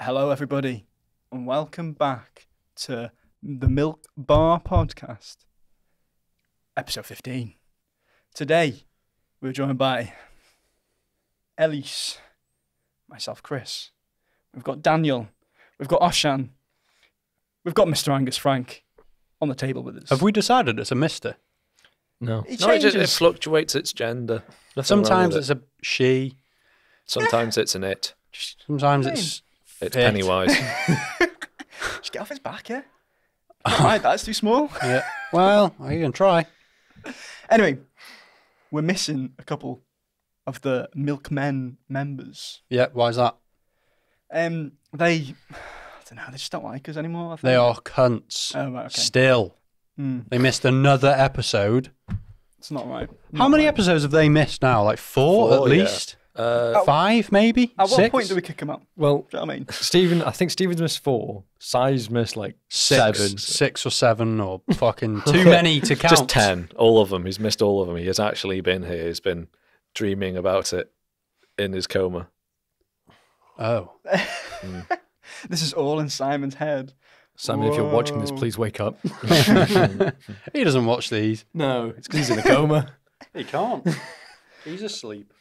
Hello, everybody, and welcome back to the Milk Bar Podcast, episode 15. Today, we're joined by Elise, myself, Chris. We've got Daniel, we've got Oshan, we've got Mr. Angus Frank on the table with us. Have we decided it's a mister? No, It no, it, just, it fluctuates its gender. Nothing wrong Sometimes with it's it. a she. sometimes it's an it. Sometimes it's It's Fit. Pennywise. Just get off his back, yeah? right, that's too small. yeah. Well, you can try. Anyway, we're missing a couple of the Milkmen members. Yeah. Why is that? Um, they, I don't know, they just don't like us anymore. I think. They are cunts. Oh, right, okay. Still, Hmm, they missed another episode. it's not right. How Not many right. episodes have they missed now? Like four, Four, at yeah. least. Uh, Five, maybe. At what Six? point do we kick him out? Well, Do you know what I mean? Stephen, I think Stephen's missed four. Si's missed like Six, seven. six or seven, or fucking too many to count. just 10. All of them. He's missed all of them. He has actually been here. He's been dreaming about it in his coma. Oh, This is all in Simon's head. Simon, if you're watching this, please wake up. he doesn't watch these. No, it's because he's in a coma. He can't. He's asleep.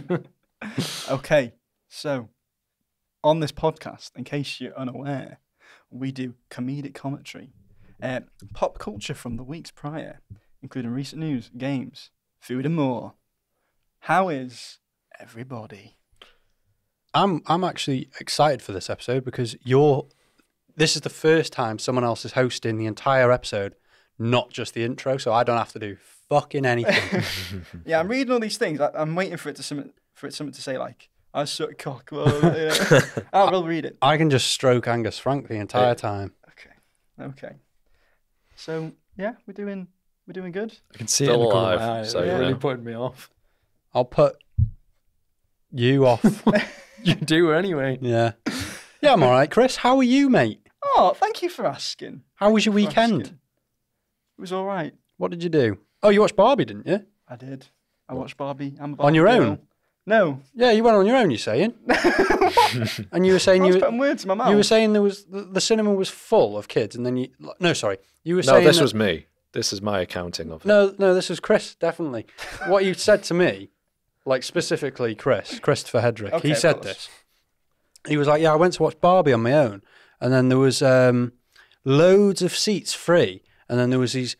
Okay, so on this podcast, in case you're unaware, we do comedic commentary, uh, pop culture from the weeks prior, including recent news, games, food, and more. How is everybody? I'm I'm actually excited for this episode because you're this is the first time someone else is hosting the entire episode, not just the intro, so I don't have to do fucking anything. Yeah, I'm reading all these things. I, I'm waiting for it to something for it something to say like I suck cock. blah, blah, blah, yeah. I will read it. I can just stroke Angus Frank the entire time. Okay, okay. So yeah, we're doing we're doing good. I can see Still it in the corner alive, of my eye. so it's you really putting me off. I'll put you off. You do anyway. yeah. Yeah, I'm all right, Chris. How are you, mate? Oh, thank you for asking. How was your For weekend? asking. It was all right. What did you do? Oh, you watched Barbie, didn't you? I did. I watched Barbie. I'm a On Barbie your girl. own? No. Yeah, you went on your own. You're saying, and you were saying I you was were, putting words in my mouth. you were saying there was the, the cinema was full of kids, and then you no, sorry, you were No, saying this that- was me. This is my accounting of it. No, no, this was Chris, definitely. what you said to me, like specifically Chris, Christopher Hedrick, Okay, he of said course. this. He was like, Yeah, I went to watch Barbie on my own, and then there was um, loads of seats free, and then there was these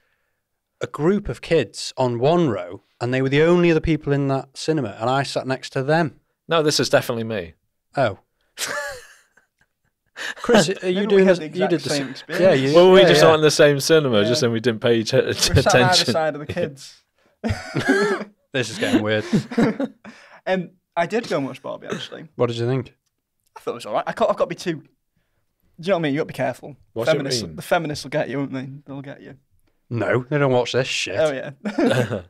a group of kids on one row, and they were the only other people in that cinema, and I sat next to them. No, this is definitely me. Oh. Chris, are you doing this? the You did the same experience. Yeah, you, Well, we yeah, just yeah. aren't in the same cinema, Yeah. just then we didn't pay each- We're sat either attention. side of the kids. This is getting weird. Um, I did go and watch Barbie actually. What did you think? I thought it was all right. I can't, I've got to be too. Do you know what I mean? You've got to be careful. What's it mean? the feminists will get you, won't they? They'll get you. No, they don't watch this shit. Oh yeah.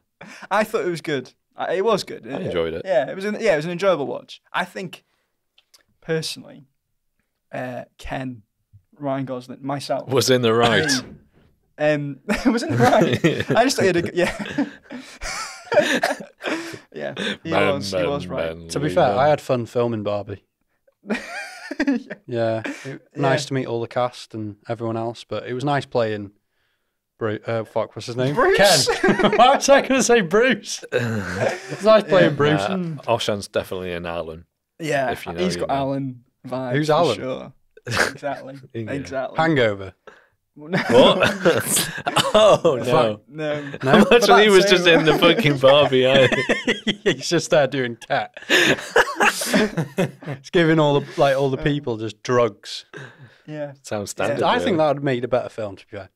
I thought it was good. It was good. I enjoyed it. Yeah, it was. An, yeah, it was an enjoyable watch. I think, personally, uh, Ken, Ryan Gosling, myself Was in the right. Um, was in the right. I just thought he had a g- yeah. yeah, he Man, was. he was right. man, To be fair, man. I had fun filming Barbie. yeah. Yeah, it- nice to meet all the cast and everyone else, but it was nice playing. Bruce, uh, fuck, what's his name? Bruce. Ken. Why was I going to say Bruce? It's nice playing Bruce. Nah, Oshan's definitely an Alan. Yeah, If you know, he's you got know. Alan vibes. Who's for Alan? Sure. Exactly. Yeah. Exactly. Hangover. What? oh no! No. No? Actually, he was just same- in the fucking Barbie. eh? He's just there doing cat. He's giving all the like all the people just drugs. Yeah. Sounds standard. I think that would have made a better film. To be fair,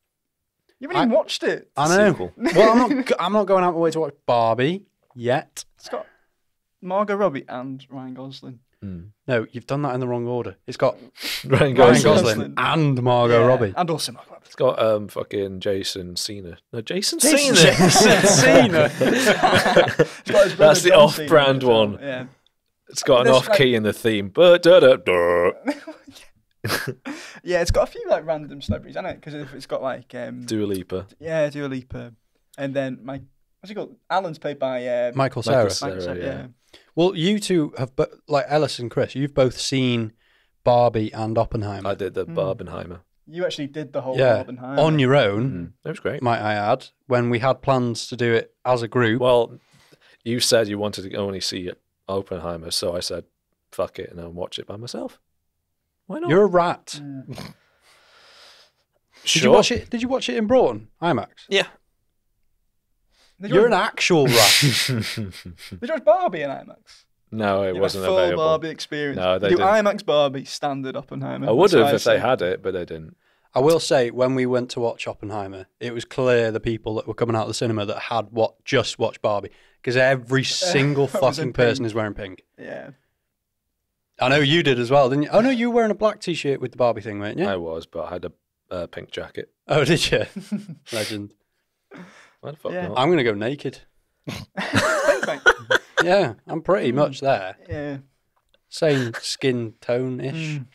You haven't even watched it. I know. Well, I'm not. I'm not going out my way to watch Barbie yet. It's got Margot Robbie and Ryan Gosling. No, you've done that in the wrong order. It's got Ryan Ryan Gosling. Gosling Gosling. and Margot Yeah, Robbie. And also Margot Robbie. It's got um fucking Jason Cena. No, Jason, Jason Cena. Cena. It's got his brother That's the John off-brand as well. one. Yeah. It's got an off key in the theme. But da da da. Yeah, it's got a few like random celebrities, hasn't it? Because it's got like um, Dua Lipa. yeah, Dua Lipa, and then my what's he called? Alan's played by uh, Michael Michael Sarah. Cera. Michael yeah. yeah. Well, you two have, but like Ellis and Chris, you've both seen Barbie and Oppenheimer. I did the Barbenheimer. You actually did the whole yeah, Barbenheimer. on your own, Mm. It was great. might I add, when we had plans to do it as a group. Well, you said you wanted to only see Oppenheimer, so I said, "Fuck it," and I'll watch it by myself. Why not? You're a rat. Mm. Did you watch it? Did you watch it in Broughton IMAX? Yeah. Did you You're an actual rat. Did you watch Barbie in IMAX? no, it You wasn't full available. Barbie experience. No, they Do didn't. IMAX Barbie standard Oppenheimer. I would have if they had it, but they didn't. I will say, when we went to watch Oppenheimer, it was clear the people that were coming out of the cinema that had what just watched Barbie because every single was in fucking person pink. is wearing pink. Yeah. I know you did as well, didn't you? Oh no, you were wearing a black t-shirt with the Barbie thing, weren't you? I was, but I had a uh, pink jacket. Oh, did you? Legend. Why the fuck Yeah. not? I'm gonna go naked. Yeah, I'm pretty Hmm. much there. yeah. Same skin tone ish. Mm.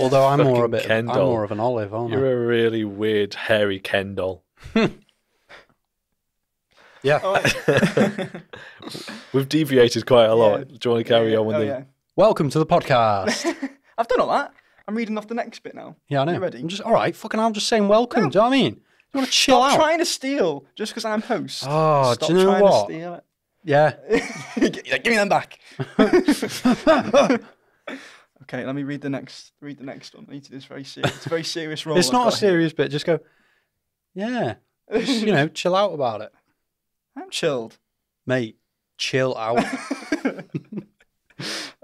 Although I'm more a Fucking bit, Ken I'm doll. more of an olive, aren't I? You're a really weird, hairy Ken doll. Yeah. Oh, wait. We've deviated quite a lot. Yeah. Do you want to carry Yeah, on with oh, the? yeah. Welcome to the podcast. I've done all that. I'm reading off the next bit now. Yeah, I know. You ready? I'm just all right. Fucking, I'm just saying welcome. No. Do you know what I mean? You want to chill out? Stop out? trying to steal just because I'm host. Oh, Stop do you know trying what? to steal it. Yeah. Give me them back. okay, let me read the next. Read the next one. I need to do this very serious. It's a very serious role. it's I've not a got here. serious bit. Just go. Yeah. Just, you know, chill out about it, I'm chilled. mate. Chill out.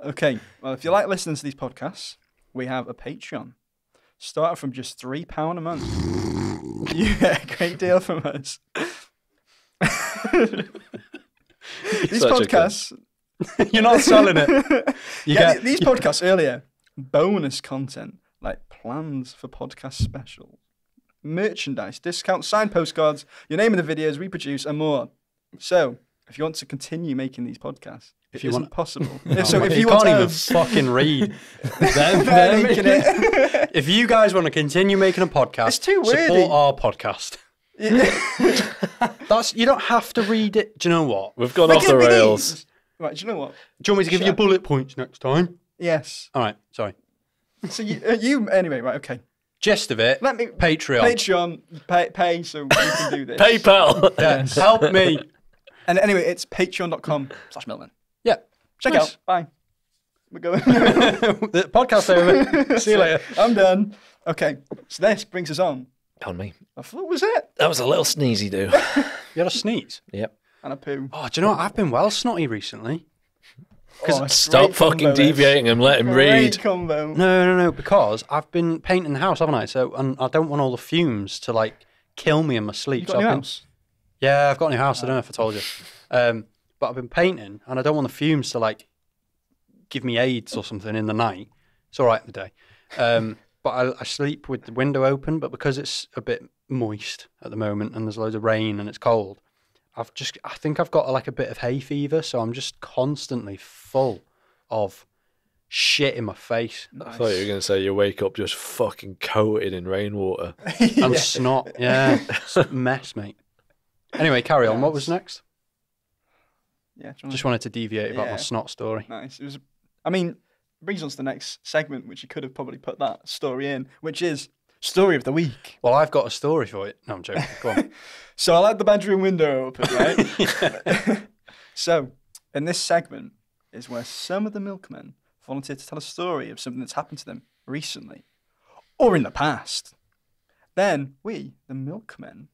Okay, well, if you like listening to these podcasts, we have a Patreon. Start from just three pound a month. you get a great deal from us. these Such a podcasts, You're not selling it. You yeah, get these podcasts earlier, bonus content like plans for podcast special, merchandise, discounts, signed postcards, your name in the videos we produce, and more. So, if you want to continue making these podcasts, If it you isn't want- possible. Oh, so, if mate, you, can't want even to, fucking read. Them, They're them. making it. if you guys want to continue making a podcast, It's too wordy. support our podcast. That's you don't have to read it. Do you know what? We've gone We're off the rails. these. Right, do you know what? Do you want me to give you Shut- bullet points next time? Yes. All right, sorry. So you, uh, you anyway, right? Okay. Gist of it. Let me Patreon. Patreon pay, pay so we can do this. PayPal. Yeah, help me. And anyway, it's patreon.com slash Milkmen. Yeah. Check Nice. out. Bye. We're going. the podcast over. See you later. I'm done. Okay. So this brings us on. On me. I thought what was it? That was a little sneezy do. You had a sneeze. yep. And a poo. Oh, do you know what? I've been well snotty recently. Oh, Stop fucking combo, deviating and let him Great read. combo. No, no, no, because I've been painting the house, haven't I? So, and I don't want all the fumes to like kill me in my sleep. You so got a I've new been- house? Yeah, I've got a new house. I don't know if I told you. Um, but I've been painting, and I don't want the fumes to like give me AIDS or something in the night. It's all right in the day. Um, but I, I sleep with the window open. But because it's a bit moist at the moment, and there's loads of rain and it's cold, I've just I think I've got like a bit of hay fever. So I'm just constantly full of shit in my face I thought you were going to say you wake up just fucking coated in rainwater. and snot. Yeah, it's a mess, mate. Anyway, carry on. What was next? Yeah. Just wanted to deviate about Yeah. my snot story. Nice. It was. I mean, brings us to the next segment, which you could have probably put that story in, which is story of the week. Well, I've got a story for it. No, I'm joking. Go on. So I like the bedroom window open, right? so, in this segment is where some of the milkmen volunteer to tell a story of something that's happened to them recently or in the past. Then we, the milkmen,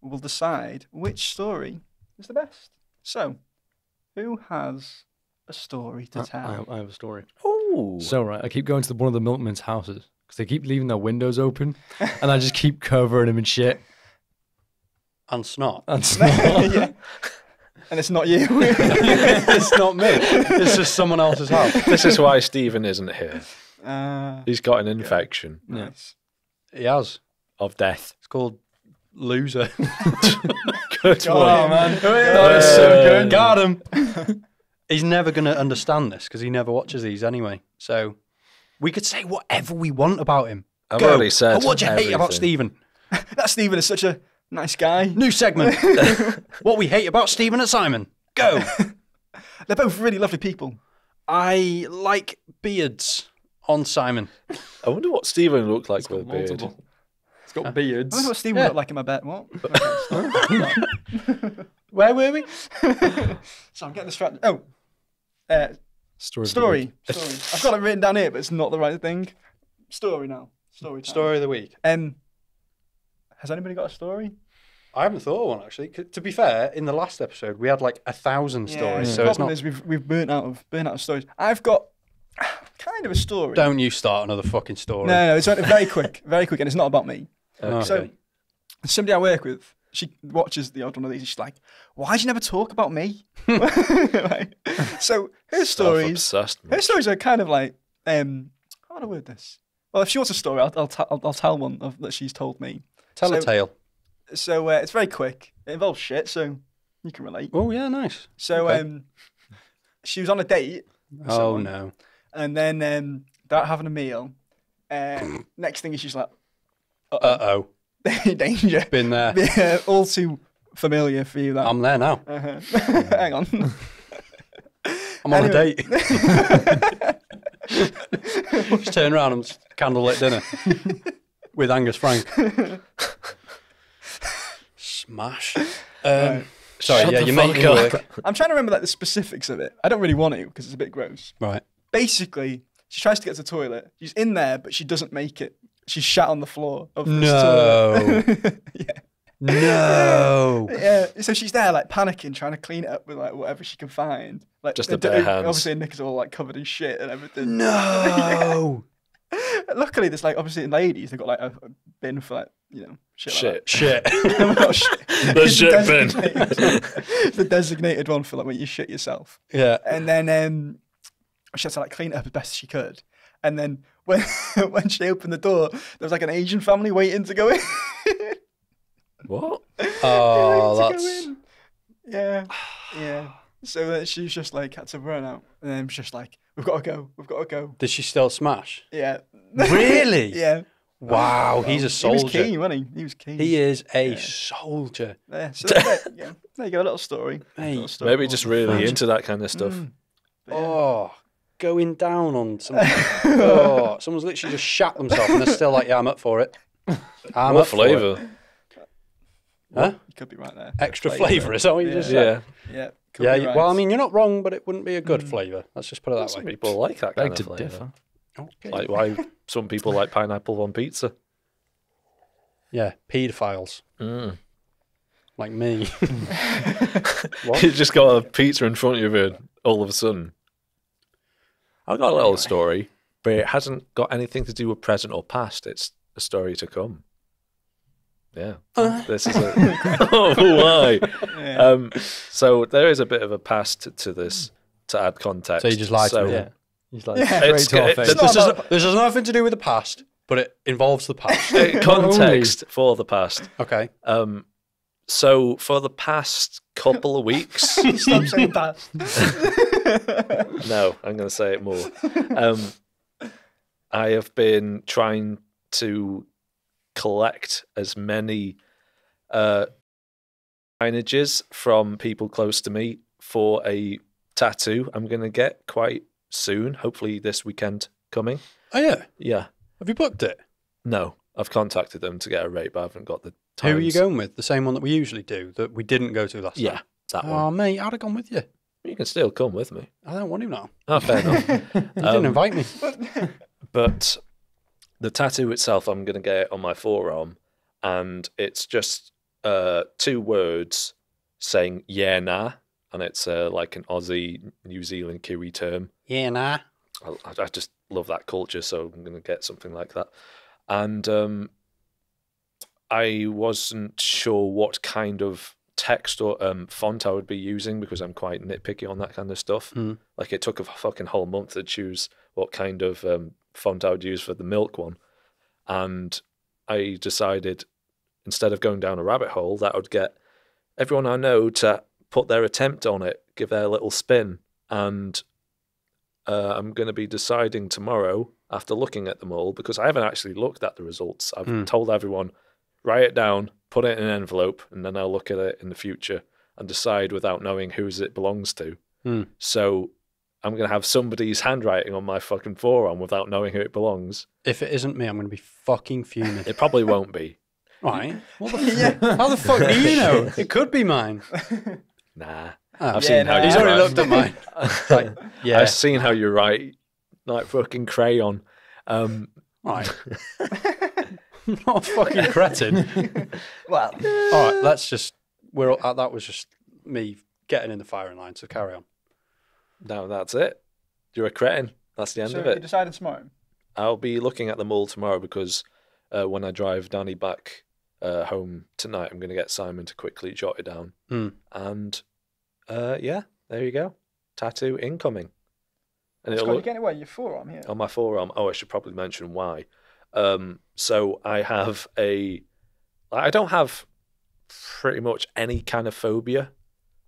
will decide which story is the best. So, who has a story to I, tell? I, I have a story. Oh. So right, I keep going to the, one of the milkmen's houses because they keep leaving their windows open, and I just keep covering them in shit. and snot. And snot. yeah. And it's not you. it's not me. It's just someone else's house. this is why Stephen isn't here. uh, He's got an infection nice. He has. of death. It's called loser. Good Go one. on, man. that is so good. Got him. He's never going to understand this because he never watches these anyway. So we could say whatever we want about him. I've Go. already said. Oh, what do you hate about. Stephen? That Stephen is such a nice guy. New segment. what we hate about Stephen and Simon. Go. They're both really lovely people. I like beards on Simon. I wonder what Stephen looked like with a beard. multiple. It's got beards. I wonder what Steve Yeah. would look like in my bed. What? Where were we? so I'm getting distracted. Oh, uh, Story. of the story. week. Story. I've got it written down here, but it's not the right thing. Story now. Story. Time. Story of the week. Um, has anybody got a story? I haven't thought of one actually. 'Cause To be fair, in the last episode we had like a thousand stories, the so it's problem not. is we've we've burnt out of burnt out of stories. I've got kind of a story. Don't you start another fucking story. No, no, it's very quick, very quick, and it's not about me. Okay. So, somebody I work with, she watches the odd one of these. And she's like, "Why do you never talk about me?" Right? So her stories, her stories are kind of like, um, how do I word this? Well, if she wants a story, I'll I'll, t- I'll, I'll tell one of, that she's told me. Tell a tale. So uh, it's very quick. It involves shit, so you can relate. Oh yeah, nice. So Okay. um, she was on a date, Oh someone, no. and then um, they're having a meal. Uh, next thing is she's like, Uh oh. danger. Been there. Yeah, all too familiar for you. That. I'm there now. Uh-huh. Hang on. I'm on Anyway. a date. Just turn around and s- candlelit dinner with Angus Frank. Smash. Um, Sorry, Shut yeah, the you make fuck me up. work. I'm trying to remember like the specifics of it. I don't really want to because it's a bit gross. Right. Basically, she tries to get to the toilet. She's in there, but she doesn't make it. She's shat on the floor of this No. toilet. yeah. No. Yeah, so she's there like panicking, trying to clean it up with like whatever she can find. Like Just the the bare hands. Obviously, Nick is all like covered in shit and everything. No. Luckily, there's like obviously in ladies they've got like a, a bin for like you know shit. Like Shit. Shit. that. Not shit. The It's shit bin. designated- it's the designated one for like when you shit yourself. yeah. And then um, she had to like clean it up as best she could. And then when when she opened the door, there was like an Asian family waiting to go in. What? Oh, Waiting to go that's. yeah, yeah. So then she's just like had to run out, and then she's just like, "We've got to go, we've got to go." Did she still smash? Yeah. Really? yeah. Wow, he's a soldier. He was soldier. keen, wasn't he? He was keen. He is a soldier. Yeah. So there, yeah. there you go, a little story. Hey, Little story Maybe just really into that kind of stuff. Mm. But yeah. Oh, going down on something. oh, someone's literally just shat themselves and they're still like, yeah, I'm up for it. I'm More up for it. flavour. Huh? You could be right there. Extra Flavour. flavour, is that what you Yeah. just said? Yeah. Yeah. could Yeah, be right. well, I mean, you're not wrong, but it wouldn't be a good flavour. Let's just put it that Some way. people like that kind Beg of flavour. differ. Okay. Like why some people like pineapple on pizza. Yeah, paedophiles Mm. like me. you just got a pizza in front of you and all of a sudden. I've got a little story, but it hasn't got anything to do with present or past. It's a story to come. Yeah. This is a Oh why? Yeah. Um so there is a bit of a past to this to add context. So you just lied to So me. Yeah. He's like, Yeah. It's- it- it's this, not is, this has nothing to do with the past, but it involves the past. uh, context for the past. okay. Um so for the past couple of weeks Stop saying that. no, I'm going to say it more. Um, I have been trying to collect as many uh, signages from people close to me for a tattoo I'm going to get quite soon, hopefully this weekend coming. Oh, yeah. Yeah. Have you booked it? No, I've contacted them to get a rate, but I haven't got the time. Who are you going with? The same one that we usually do that we didn't go to last Yeah, time? that Oh, one. mate, I'd have gone with you. You can still come with me. I don't want him now. Oh, fair enough. You Um, didn't invite me. but the tattoo itself, I'm going to get on my forearm, and it's just uh, two words saying "yeah nah," and it's uh, like an Aussie, New Zealand, Kiwi term. Yeah, nah. I, I just love that culture, so I'm going to get something like that. And um, I wasn't sure what kind of text or um, font I would be using because I'm quite nitpicky on that kind of stuff. Hmm. Like it took a fucking whole month to choose what kind of um, font I would use for the milk one, and I decided instead of going down a rabbit hole that would get everyone I know to put their attempt on it, give their little spin, and uh, I'm going to be deciding tomorrow after looking at them all because I haven't actually looked at the results. I've Hmm. told everyone write it down, put it in an envelope, and then I'll look at it in the future and decide without knowing whose it belongs to. Hmm. So I'm going to have somebody's handwriting on my fucking forearm without knowing who it belongs. If it isn't me, I'm going to be fucking fuming. It probably won't be. right? What the f- How the fuck do you know? It could be mine. Nah. Oh. I've Yeah, seen how no, you He's already looked at mine. Like, yeah. I've seen how you write like fucking crayon. Um, Right. I'm not a fucking cretin. Well, All right, let's just. We're all, uh, that was just me getting in the firing line. So carry on. no, that's it. You're a cretin. That's the end so of you it. decided tomorrow. I'll be looking at them all tomorrow because uh, when I drive Danny back uh, home tonight, I'm going to get Simon to quickly jot it down. Hmm. And uh, yeah, there you go. Tattoo incoming. And It's it'll got you look getting away your forearm here. on my forearm. Oh, I should probably mention why. Um, so I have a. I don't have pretty much any kind of phobia.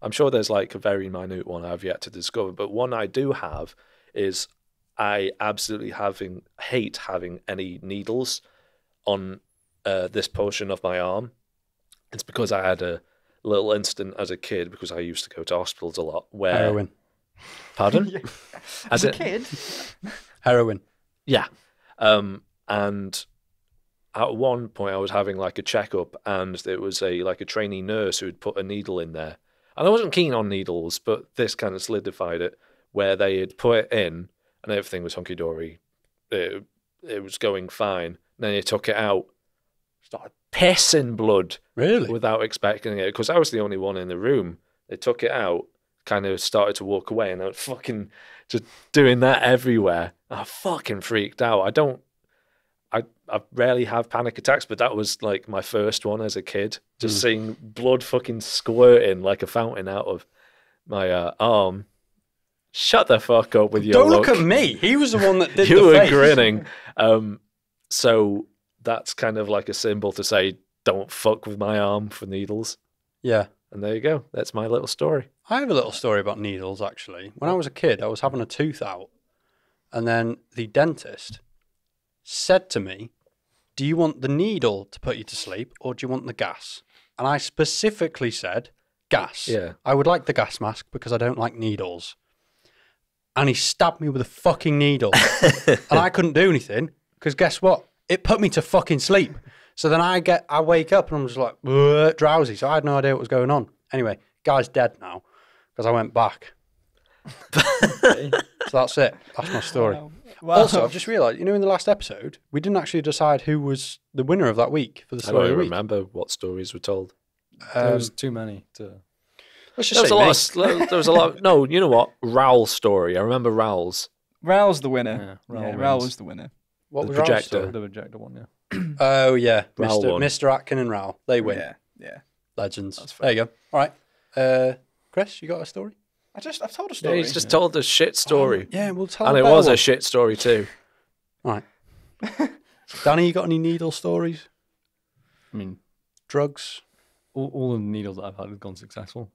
I'm sure there's like a very minute one I've yet to discover, but one I do have is I absolutely having hate having any needles on uh, this portion of my arm. It's because I had a little incident as a kid because I used to go to hospitals a lot. Where Heroin. pardon? Yeah. As As a it- kid, Heroin. Yeah. Um, and at one point, I was having like a checkup, and it was a like a trainee nurse who had put a needle in there, and I wasn't keen on needles, but this kind of solidified it, where they had put it in, and everything was hunky dory. It, it was going fine. then they took it out, started pissing blood Really? without expecting it because I was the only one in the room. They took it out, kind of started to walk away, and I was fucking just doing that everywhere. I fucking freaked out. I don't, I I rarely have panic attacks, but that was like my first one as a kid. Just seeing blood fucking squirting like a fountain out of my uh, arm. Shut the fuck up with your Don't look look at me. He was the one that did you the were face. grinning. Um, so that's kind of like a symbol to say, don't fuck with my arm for needles. Yeah. And there you go. That's my little story. I have a little story about needles actually. When I was a kid, I was having a tooth out, and then the dentist said to me, Do you want the needle to put you to sleep or do you want the gas? And I specifically said, Gas. Yeah. I would like the gas mask because I don't like needles. And he stabbed me with a fucking needle. and I couldn't do anything because guess what? It put me to fucking sleep. So then I get, I wake up and I'm just like drowsy. So I had no idea what was going on. Anyway, guy's dead now because I went back. so that's it. That's my story. Wow. Wow. Also, I've just realised, you know, in the last episode, we didn't actually decide who was the winner of that week for the I don't story of even the week. remember what stories were told. there Um, was too many to. let's There just was say a lot. Of, sl- there was a lot. No, you know what? Raoul's story. I remember Rowell's. Raoul's the winner. Yeah, Yeah, Raoul Raoul wins. was the winner. What the was Raoul's projector. story? The rejected one, yeah. Oh yeah, Raoul Mr. won. Mr. Atkin and Raoul. They win. Yeah, yeah. Legends. That's there you go. All right. Uh, Chris, you got a story? I just I've told a Yeah, story. he's just told a shit story, Yeah, we'll tell. and a it was one. a shit story too. All right. Danny, you got any needle stories? I mean, Drugs? all, all the needles that I've had have gone successful.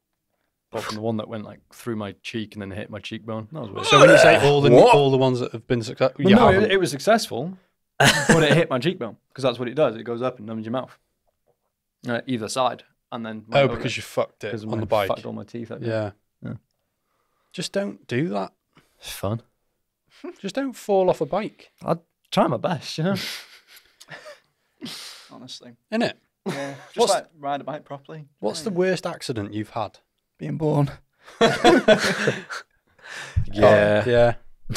Apart from the one that went like through my cheek and then hit my cheekbone. That was weird. So when you say all the What? all the ones that have been successful, Well, no, it, it was successful, but it hit my cheekbone because that's what it does. It goes up and numbs your mouth, uh, either side, and then oh, because you fucked it on the bike. fucked all my teeth. Up Yeah. Yeah. Just don't do that. it's fun. Just don't fall off a bike, I try my best, you know. honestly. innit? Yeah, just What's- like ride a bike properly. What's the worst accident you've had? Being born, Yeah. Yeah.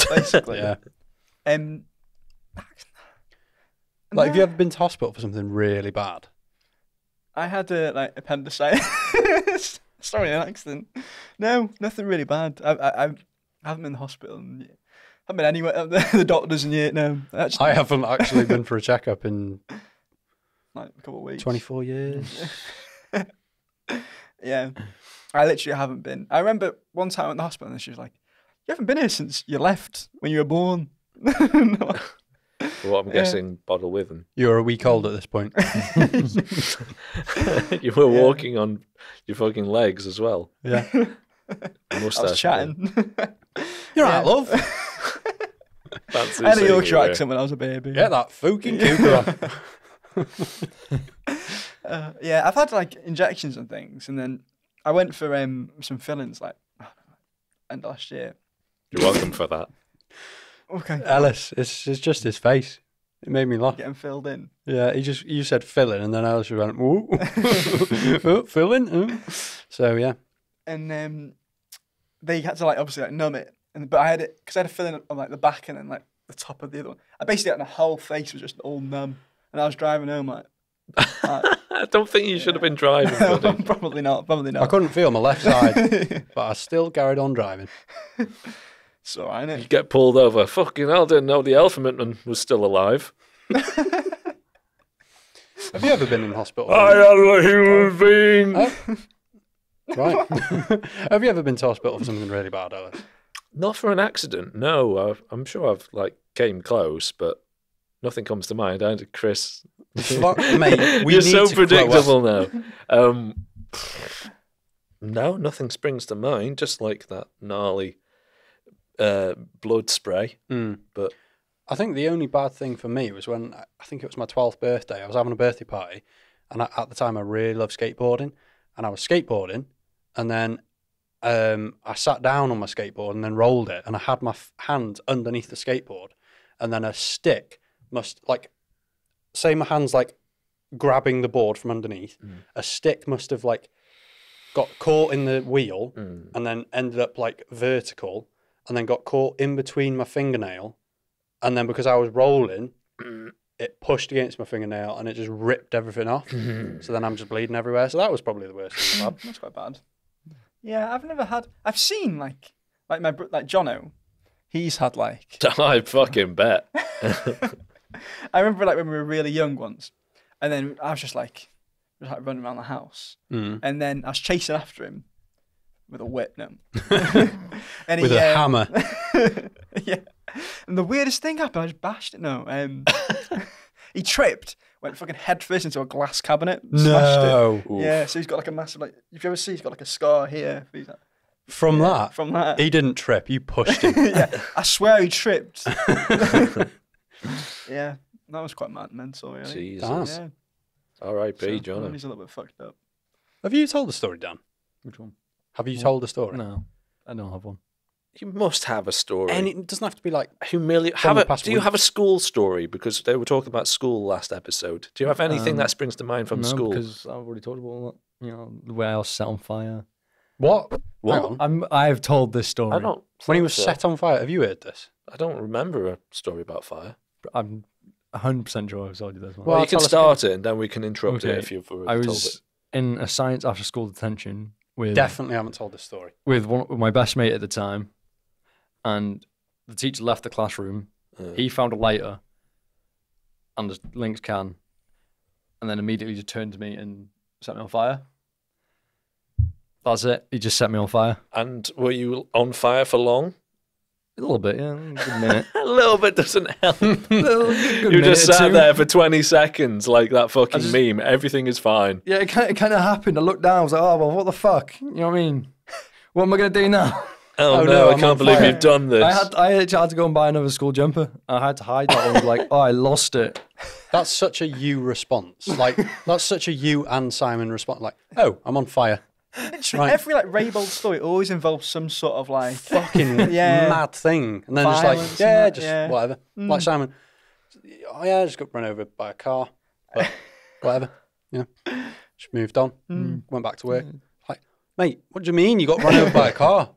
basically. Yeah. Um, Like, have you ever been to hospital for something really bad? I had a like appendicitis. Sorry, an accident. No, nothing really bad. I I, I haven't been in the hospital. And I haven't been anywhere. The, doctors and yet. No, actually, I haven't actually been for a checkup in like a couple of weeks. 24 years. Yeah, I literally haven't been. I remember one time at the hospital, and she was like, "You haven't been here since you left when you were born." No. For what I'm guessing, bottle with them. You're a week old at this point. you were walking on your fucking legs as well. Yeah. I Mustache. was chatting. You're right, love. Fancy I had a Yorkshire accent when I was a baby. Get that fucking cougar off. Uh, yeah, I've had like injections and things, and then I went for um some fillings like end of last year, You're welcome for that. Okay. Ellis, it's, it's just his face. It made me laugh. Getting filled in. Yeah, he just you said filling, and then Ellis went, "Ooh, oh, filling." ooh." So yeah, And um, they had to like obviously like numb it. And but I had it because I had a filling on like the back and then like the top of the other one. I basically had my whole face was just all numb. And I was driving home like, I don't think you should have been driving, buddy. probably not, probably not. I couldn't feel my left side, but I still carried on driving. It's all right, You get pulled over. Fucking hell, didn't know the elephant man was still alive. Have you ever been in hospital? I am a human being. right. Have you ever been to hospital for something really bad, Ellis? Not for an accident, no. I've, I'm sure I've like came close, but nothing comes to mind. I had Chris. Fuck, mate, we You're need so to predictable now. Um, no, nothing springs to mind. Just like that gnarly uh, blood spray. Mm. But I think the only bad thing for me was when I think it was my 12th birthday. I was having a birthday party, and I, at the time I really loved skateboarding, and I was skateboarding, and then um, I sat down on my skateboard and then rolled it, and I had my f- hand underneath the skateboard, and then a stick must like say my hands like grabbing the board from underneath, a stick must have like got caught in the wheel mm, and then ended up like vertical and then got caught in between my fingernail and then because I was rolling it pushed against my fingernail and it just ripped everything off so then I'm just bleeding everywhere so that was probably the worst thing That's quite bad. Yeah, I've never had. I've seen like like my bro- like Jono. He's had like I fucking bet. I remember like when we were really young once, and then I was just like, just like running around the house, Mm. and then I was chasing after him with a whip, no, and with he, a um, hammer yeah. And the weirdest thing happened. I just bashed it. No, um, he tripped, went fucking head first into a glass cabinet, smashed it. no Yeah, so he's got like a massive like. If you ever see, he's got like a scar here. He's like- from that From that, he didn't trip you pushed him yeah, I swear he tripped. yeah, that was quite mad, mental, really. Jesus. Yeah, R.I.P. so, John. He's a little bit fucked up. have you told the story Dan Which one? Have you told a story No, I don't have one. You must have a story. and it doesn't have to be like Humili- From have a, do you week. have a school story? Because they were talking about school last episode. Do you have anything Um, that springs to mind from no, school? because I've already talked about all that. You know, the way I was set on fire. what What? I'm. I've told this story. I don't. when he was so. set on fire have you heard this I don't remember a story about fire. I'm 100 percent sure I've told you this one. Well, Well, you can start it, and then we can interrupt it if you've already I told was it. in a science after school detention with definitely haven't told this story with one with my best mate at the time, and the teacher left the classroom. He found a lighter and a Lynx can, and then immediately just turned to me and set me on fire. That's it. He just set me on fire. and were you on fire for long? A little bit, yeah, a good minute. A little bit doesn't help. You just sat there for 20 seconds like that fucking just- meme. Everything is fine. Yeah, it kind of, kind of happened. I looked down. I was like, oh, well, what the fuck? You know what I mean? What am I going to do now? Oh, Oh, no, no, I can't believe fire. you've done this. I had I actually had to go and buy another school jumper. I had to hide that one. I was like, oh, I lost it. That's such a you response. Like that's such a you and Simon response. Like, oh, I'm on fire. Right. Every like Raybold story always involves some sort of like Fucking Yeah. mad thing. And then just like, yeah, just yeah. whatever. Like mm. Simon. Oh yeah, I just got run over by a car. But whatever. You know. Just moved on. Mm. Went back to work. Mm. Like, mate, what do you mean you got run over by a car?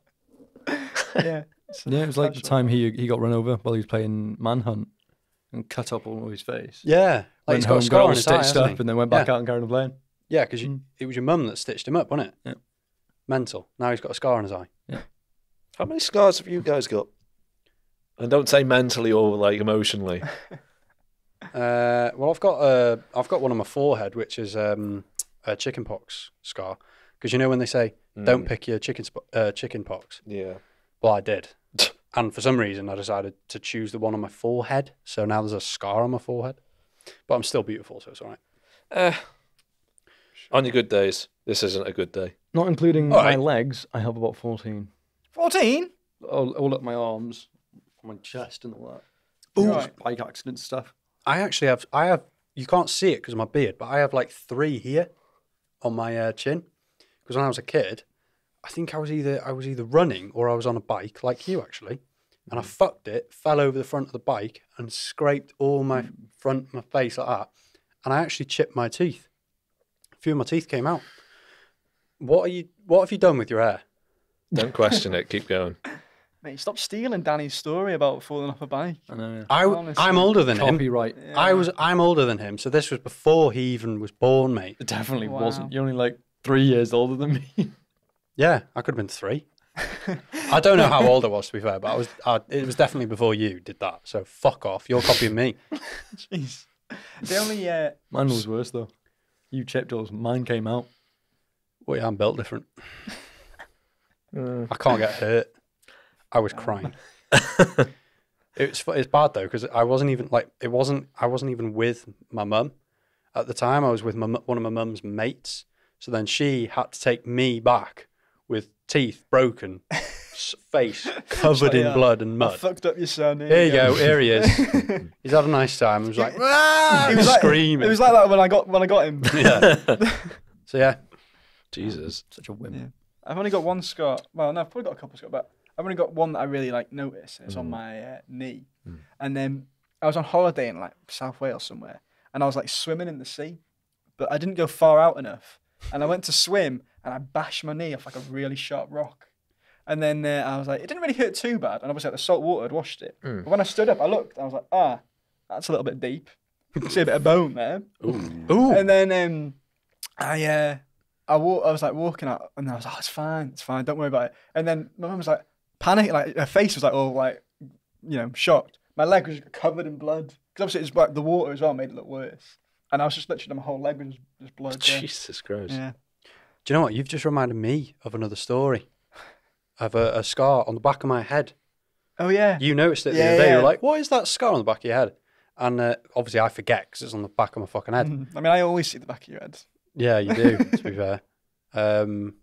yeah. Yeah, it was like the time he he got run over while he was playing Manhunt and cut up all over his face. Yeah. Like Went he's got home, a got on all his stitched up, and then went back Yeah. out and carried on playing. Yeah, because it was your mum that stitched him up, wasn't it? Yeah. Mental. Now he's got a scar on his eye. Yeah. How many scars have you guys got? And don't say mentally or like emotionally. Uh, well, I've got uh, I've got one on my forehead, which is um, a chickenpox scar. Because you know when they say don't pick your chicken sp- uh, chicken pox. Yeah. Well, I did, and for some reason I decided to choose the one on my forehead. So now there's a scar on my forehead, but I'm still beautiful, so it's all right. Eh. On your good days, this isn't a good day. Not including All my right. legs, I have about 14. 14? All, all up my arms, my chest, and all that. Ooh. Just bike accident stuff. I actually have I have you can't see it because of my beard, but I have like three here on my uh, chin. Because when I was a kid, I think I was either I was either running or I was on a bike, like you actually, and I fucked it, fell over the front of the bike and scraped all my front, my face like that, and I actually chipped my teeth. A few of my teeth came out. What are you? What have you done with your hair? Don't question it. Keep going. Mate, stop stealing Danny's story about falling off a bike. I know. Yeah. I, Honestly. I'm older than him. Copyright. I was I'm older than him, so this was before he even was born, mate. It definitely Wow. wasn't. You're only like three years older than me. Yeah, I could have been three. I don't know how old I was to be fair, but I was. I, it was definitely before you did that. So fuck off. You're copying me. Jeez. The only uh, Mine was worse though. You chipped yours. Mine came out. Well, yeah, I'm built different. Uh, I can't get hurt. I was crying. it's it's bad though because I wasn't even like it wasn't I wasn't even with my mum at the time. I was with my, one of my mum's mates. So then she had to take me back with teeth broken, s- face covered in yeah. blood and I mud. fucked up your son. Here you go. Here he is. He's had a nice time. He was like, "Ah!" He was like, screaming. It was like that when I got when I got him. yeah. So yeah, Jesus. Such a wimp. Yeah. I've only got one scar. Well, no, I've probably got a couple scars, but I've only got one that I really like notice. and It's on my uh, knee, and then I was on holiday in like South Wales somewhere, and I was like swimming in the sea, but I didn't go far out enough, and I went to swim and I bashed my knee off like a really sharp rock. And then uh, I was like, it didn't really hurt too bad. And obviously, like, the salt water had washed it. But when I stood up, I looked. I was like, ah, that's a little bit deep. See a bit of bone there. Ooh. And then um, I uh, I walk, I was like walking out, and I was like, oh, it's fine, it's fine, don't worry about it. And then my mum was like, panic, like her face was like, all like, you know, shocked. My leg was covered in blood because obviously it's like the water as well made it look worse. And I was just literally my whole leg was just blood. Yeah. Jesus Christ. yeah. Do you know what? You've just reminded me of another story. I have a, a scar on the back of my head. Oh yeah. You noticed it the Yeah, other day. You're were like, "What is that scar on the back of your head?" And uh, obviously, I forget because it's on the back of my fucking head. Mhm. I mean, I always see the back of your head. Yeah, you do. to be fair. Um,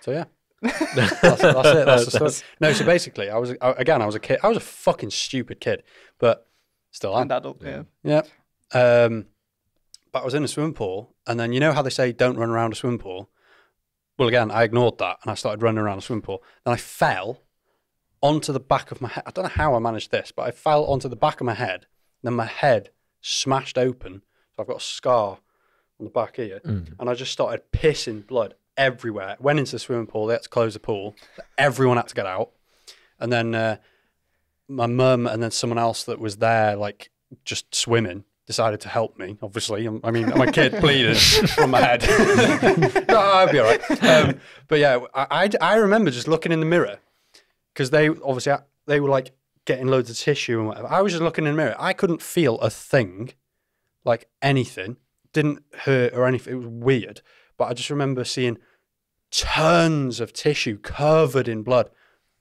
so yeah, that's, that's it. That's the story. No, so basically, I was I, again, I was a kid. I was a fucking stupid kid, but still I'm And adult. Yeah. Yeah. Um, but I was in a swimming pool, and then you know how they say don't run around a swimming pool. Well, again, I ignored that, and I started running around the swimming pool. Then I fell onto the back of my head. I don't know how I managed this, but I fell onto the back of my head. Then my head smashed open, so I've got a scar on the back here, and I just started pissing blood everywhere. Went into the swimming pool. They had to close the pool. Everyone had to get out, and then uh, my mum and then someone else that was there, like just swimming, decided to help me. Obviously, I'm, mean, I'm kid bleeding from my head. no, I'll be all right. Um, but yeah, I, I, I remember just looking in the mirror because they obviously they were like getting loads of tissue and whatever. I was just looking in the mirror. I couldn't feel a thing, like anything. Didn't hurt or anything. It was weird. But I just remember seeing tons of tissue covered in blood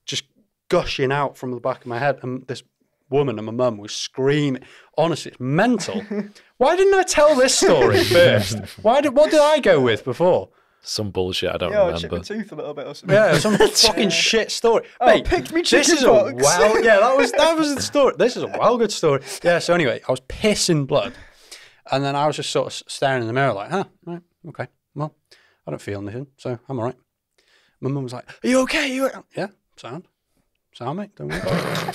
just gushing out from the back of my head. And this woman and my mum was screaming. Honestly, it's mental. Why didn't I tell this story first? Why did what did I go with before? Some bullshit I don't Yeah, I chipped remember. my tooth a little bit or something. Yeah, some fucking shit story. Oh, Mate, picked me this is a chickenpox. well, yeah, that was that was the story. This is a well good story. Yeah. So anyway, I was pissing blood, and then I was just sort of staring in the mirror like, huh, right, okay, well, I don't feel anything, so I'm all right. My mum was like, "Are you okay? you okay?" yeah, sound, sound, mate. Don't worry.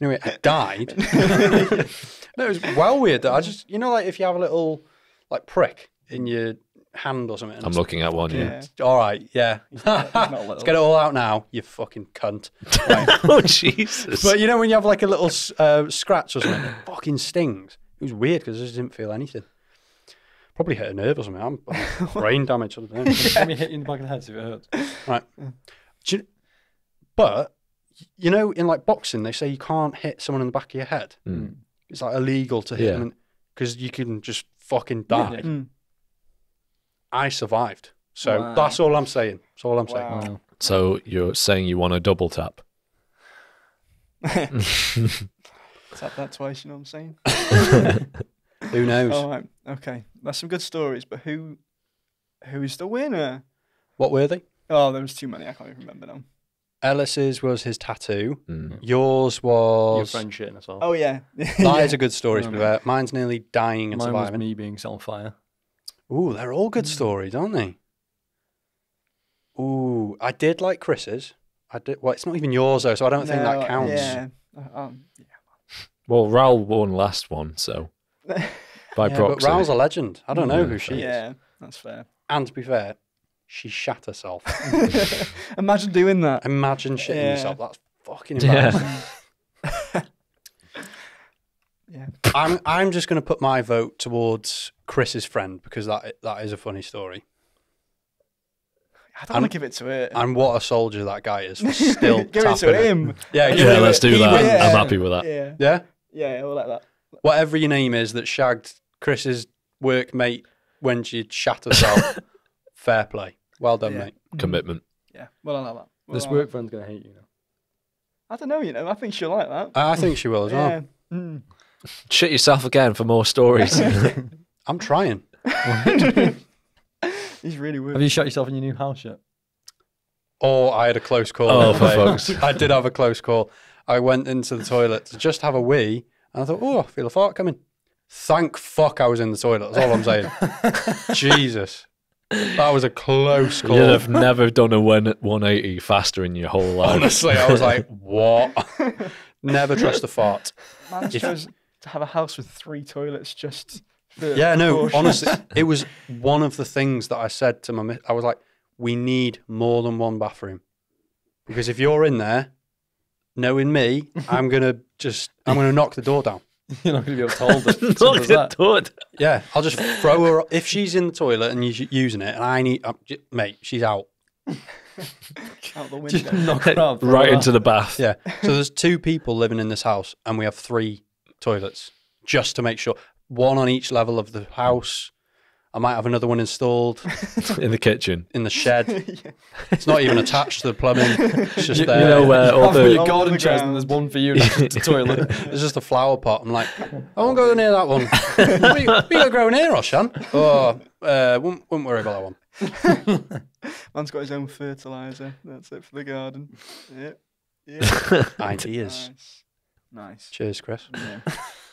Anyway, I died. no, it was well weird. That I just, you know, like if you have a little like prick in your hand or something. I'm looking at one. Yeah. Yeah. all right, yeah. Let's get it all out now, you fucking cunt. Right. oh Jesus! but you know when you have like a little uh, scratch or something, it fucking stings. It was weird because I just didn't feel anything. Probably hit a nerve or something. I'm, I'm brain damage. I don't know. Let me hit you in the back of the head, see if it hurts. right. Do you- but you know, in like boxing, they say you can't hit someone in the back of your head. Mm. It's like illegal to hit Yeah. them because you can just fucking die. Mm. I survived. So Wow. that's all I'm saying. That's all I'm saying. Wow. Wow. So you're saying you want a double tap? Tap that twice, you know what I'm saying? Who knows? All right, okay. That's some good stories, but who who's the winner? What were they? Oh, there was too many. I can't even remember now. Ellis's was his tattoo. Mm. Yours Your was. friend shitting us off. Oh yeah, That is a good story to be Um, fair. Mine's nearly dying and Mine was surviving. me being set on fire. Ooh, they're all good stories, aren't they? Ooh, I did like Chris's. I did. Well, it's not even yours though, so I don't think that counts. Yeah. Uh, Um, Well, Raoul won last one, so by Yeah, but proxy. Raoul's a legend. I don't know who she is. yeah, that's fair. And to be fair, she shat herself. Imagine doing that. Imagine shitting Yeah. yourself. That's fucking Yeah. embarrassing. Yeah. I'm I'm just going to put my vote towards Chris's friend because that that is a funny story. I don't want to give it to her. And what a soldier that guy is for still give it tapping to him. Yeah, yeah, give it- let's do he that. wins. Yeah. I'm um, happy with that. Yeah, Yeah, yeah, yeah, we'll like that. whatever your name is that shagged Chris's workmate when she shat herself. Fair play. Well done, Yeah. mate. Commitment. Yeah, well, I like that. We'll This like work friend's gonna hate you now. that. I don't know, you know. I think she'll like that. I I think she will as well. Yeah. Mm. Shit yourself again for more stories. I'm trying. He's really weird. Have you shot yourself in your new house yet? Or I had a close call. Oh, the for other day. fuck's I did have a close call. I went into the toilet to just have a wee, and I thought, oh, I feel a fart coming. Thank fuck I was in the toilet. That's all I'm saying. Jesus. That was a close call. You'd have never done a one- 180 faster in your whole life. Honestly, I was like, what? Never trust a fart. Man chose to have a house with three toilets just for Yeah, no, precautions. honestly, it was one of the things that I said to my mi- I was like, we need more than one bathroom. Because if you're in there, knowing me, I'm going to just, I'm going to knock the door down. You're not gonna be able to hold it. Simple Look as at that. that. Yeah, I'll just throw her. If she's in the toilet and you're using it, and I need, um, j- mate, she's out. out the Just window. knock it out. Right into the bath. Yeah. So there's two people living in this house, and we have three toilets just to make sure. One on each level of the house. I might have another one installed In the kitchen. in the shed. It's not even attached to the plumbing. It's just You, you there. know where all the your garden the chairs and there's one for you and it's the toilet. It's just a flower pot. I'm like, I won't go near that one. what, are you, what are you got growing here, Oshan? Oh, uh, wouldn't, wouldn't worry about that one. Man's got his own fertilizer. That's it for the garden. Yeah. Yeah. Ideas. nice. Nice. Cheers, Chris. Yeah.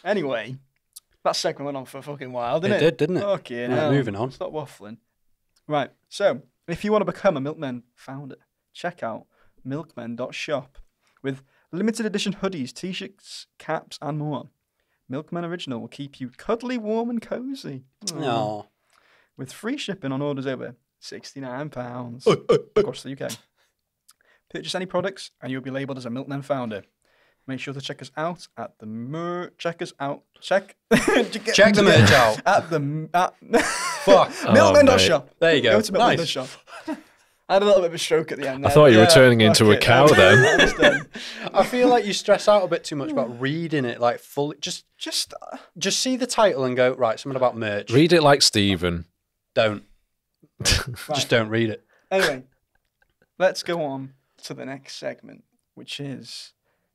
anyway, that segment went on for a fucking while, didn't It it? did, didn't it? Okay, Right, moving on. Stop waffling. Right. So, if you want to become a Milkmen founder, check out milkmen.shop with limited edition hoodies, t-shirts, caps, and more. Milkman Original will keep you cuddly, warm, and cozy. No. With free shipping on orders over £69 Uh, across the UK. Purchase any products and you'll be labelled as a Milkman founder. Make sure to check us out at the mer. Check us out. Check. Check the merch out. At the. At, Fuck. Milkman.shop. There you go. Go to Nice. Milkman.shop. I had a little bit of a stroke at the end. I thought you were but turning fuck into a it. cow then. I. I feel like you stress out a bit too much about reading it, like fully. Just, Just. uh, just see the title and go right. Something about merch. Read it like Stephen. Don't. right. Just don't read it. Anyway, let's go on to the next segment, which is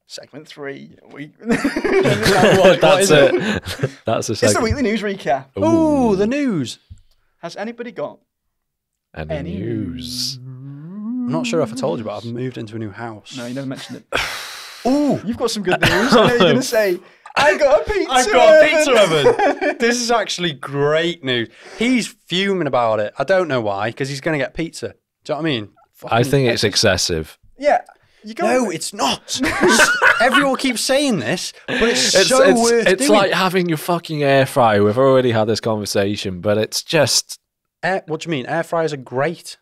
segment three. We. What That's is it. That's the It's the weekly news recap. Ooh, the news. Has anybody got Any, any news? I'm not sure if I told you, but I've moved into a new house. No, you never mentioned it. Ooh, you've got some good news. I know you're going to say, I got a pizza. I've got a pizza oven. this is actually great news. He's fuming about it. I don't know why, because he's going to get pizza. Do you know what I mean? I think it's excessive. yeah. No, it's not. Everyone keeps saying this, but it's, It's, so it's, worth it's doing. like having your fucking air fryer. We've already had this conversation, but it's just Air, what do you mean? Air fryers are great.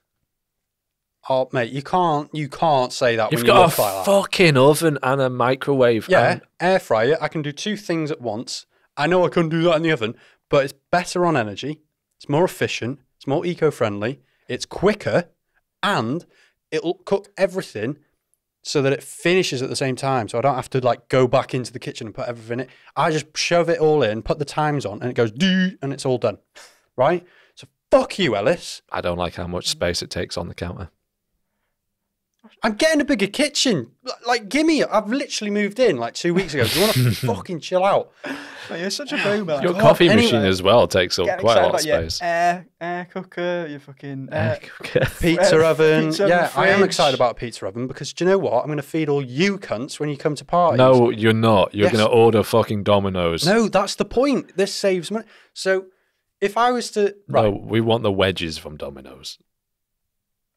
Oh, mate, you can't you can't say that you've when you got look a like that. fucking oven and a microwave. Yeah, and- air fryer. I can do two things at once. I know I couldn't do that in the oven, but it's better on energy. It's more efficient. It's more eco-friendly. It's quicker, and it'll cook everything so that it finishes at the same time. So I don't have to like go back into the kitchen and put everything in. I just shove it all in, put the times on, and it goes do, and it's all done. Right? So fuck you, Ellis. I don't like how much space it takes on the counter. I'm getting a bigger kitchen. Like, gimme. I've literally moved in like two weeks ago. Do you want to fucking chill out? You're such a boomer. Your God, coffee anyway. machine as well takes up quite a lot of about your space. Air, air cooker, your fucking. Uh, Pizza Uh, oven. pizza yeah, I am excited about a pizza oven because do you know what? I'm going to feed all you cunts when you come to parties. No, you're not. You're Yes. going to order fucking Domino's. no, that's the point. This saves money. So, if I was to No, we want the wedges from Domino's.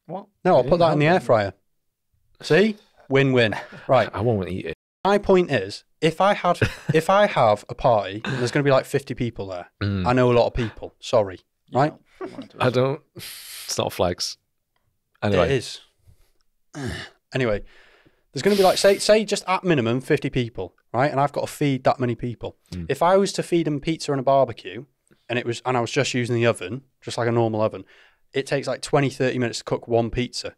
What? No, I'll put that in the air fryer. See? Win-win. Right. I won't eat it. My point is, if I had, if I have a party, and there's going to be like 50 people there. Mm. I know a lot of people. Sorry, right? I don't. It's not flags. Anyway, is. anyway, there's going to be like say say just at minimum 50 people, right? And I've got to feed that many people. Mm. If I was to feed them pizza and a barbecue, and it was and I was just using the oven, just like a normal oven, it takes like 20 30 minutes to cook one pizza.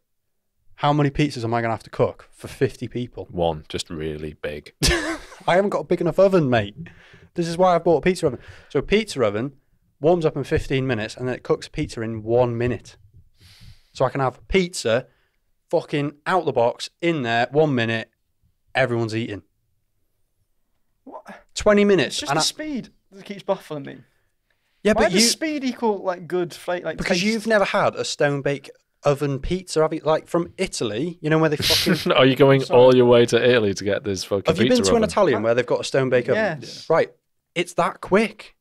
How many pizzas am I going to have to cook for 50 people? one just really big. I haven't got a big enough oven, mate. This is why I bought a pizza oven. So a pizza oven warms up in 15 minutes and then it cooks pizza in one minute. So I can have pizza fucking out the box in there, one minute, everyone's eating. What? 20 minutes. It's just and the I- speed that keeps baffling me. yeah, Why but does you, speed equal like good flavor? Like because taste? you've never had a stone bake oven pizza, have you? Like from Italy, you know where they fucking. Are you going Sorry. all your way to Italy to get this fucking have you been pizza to an? Italian where they've got a stone bake oven? Yes. Right. It's that quick.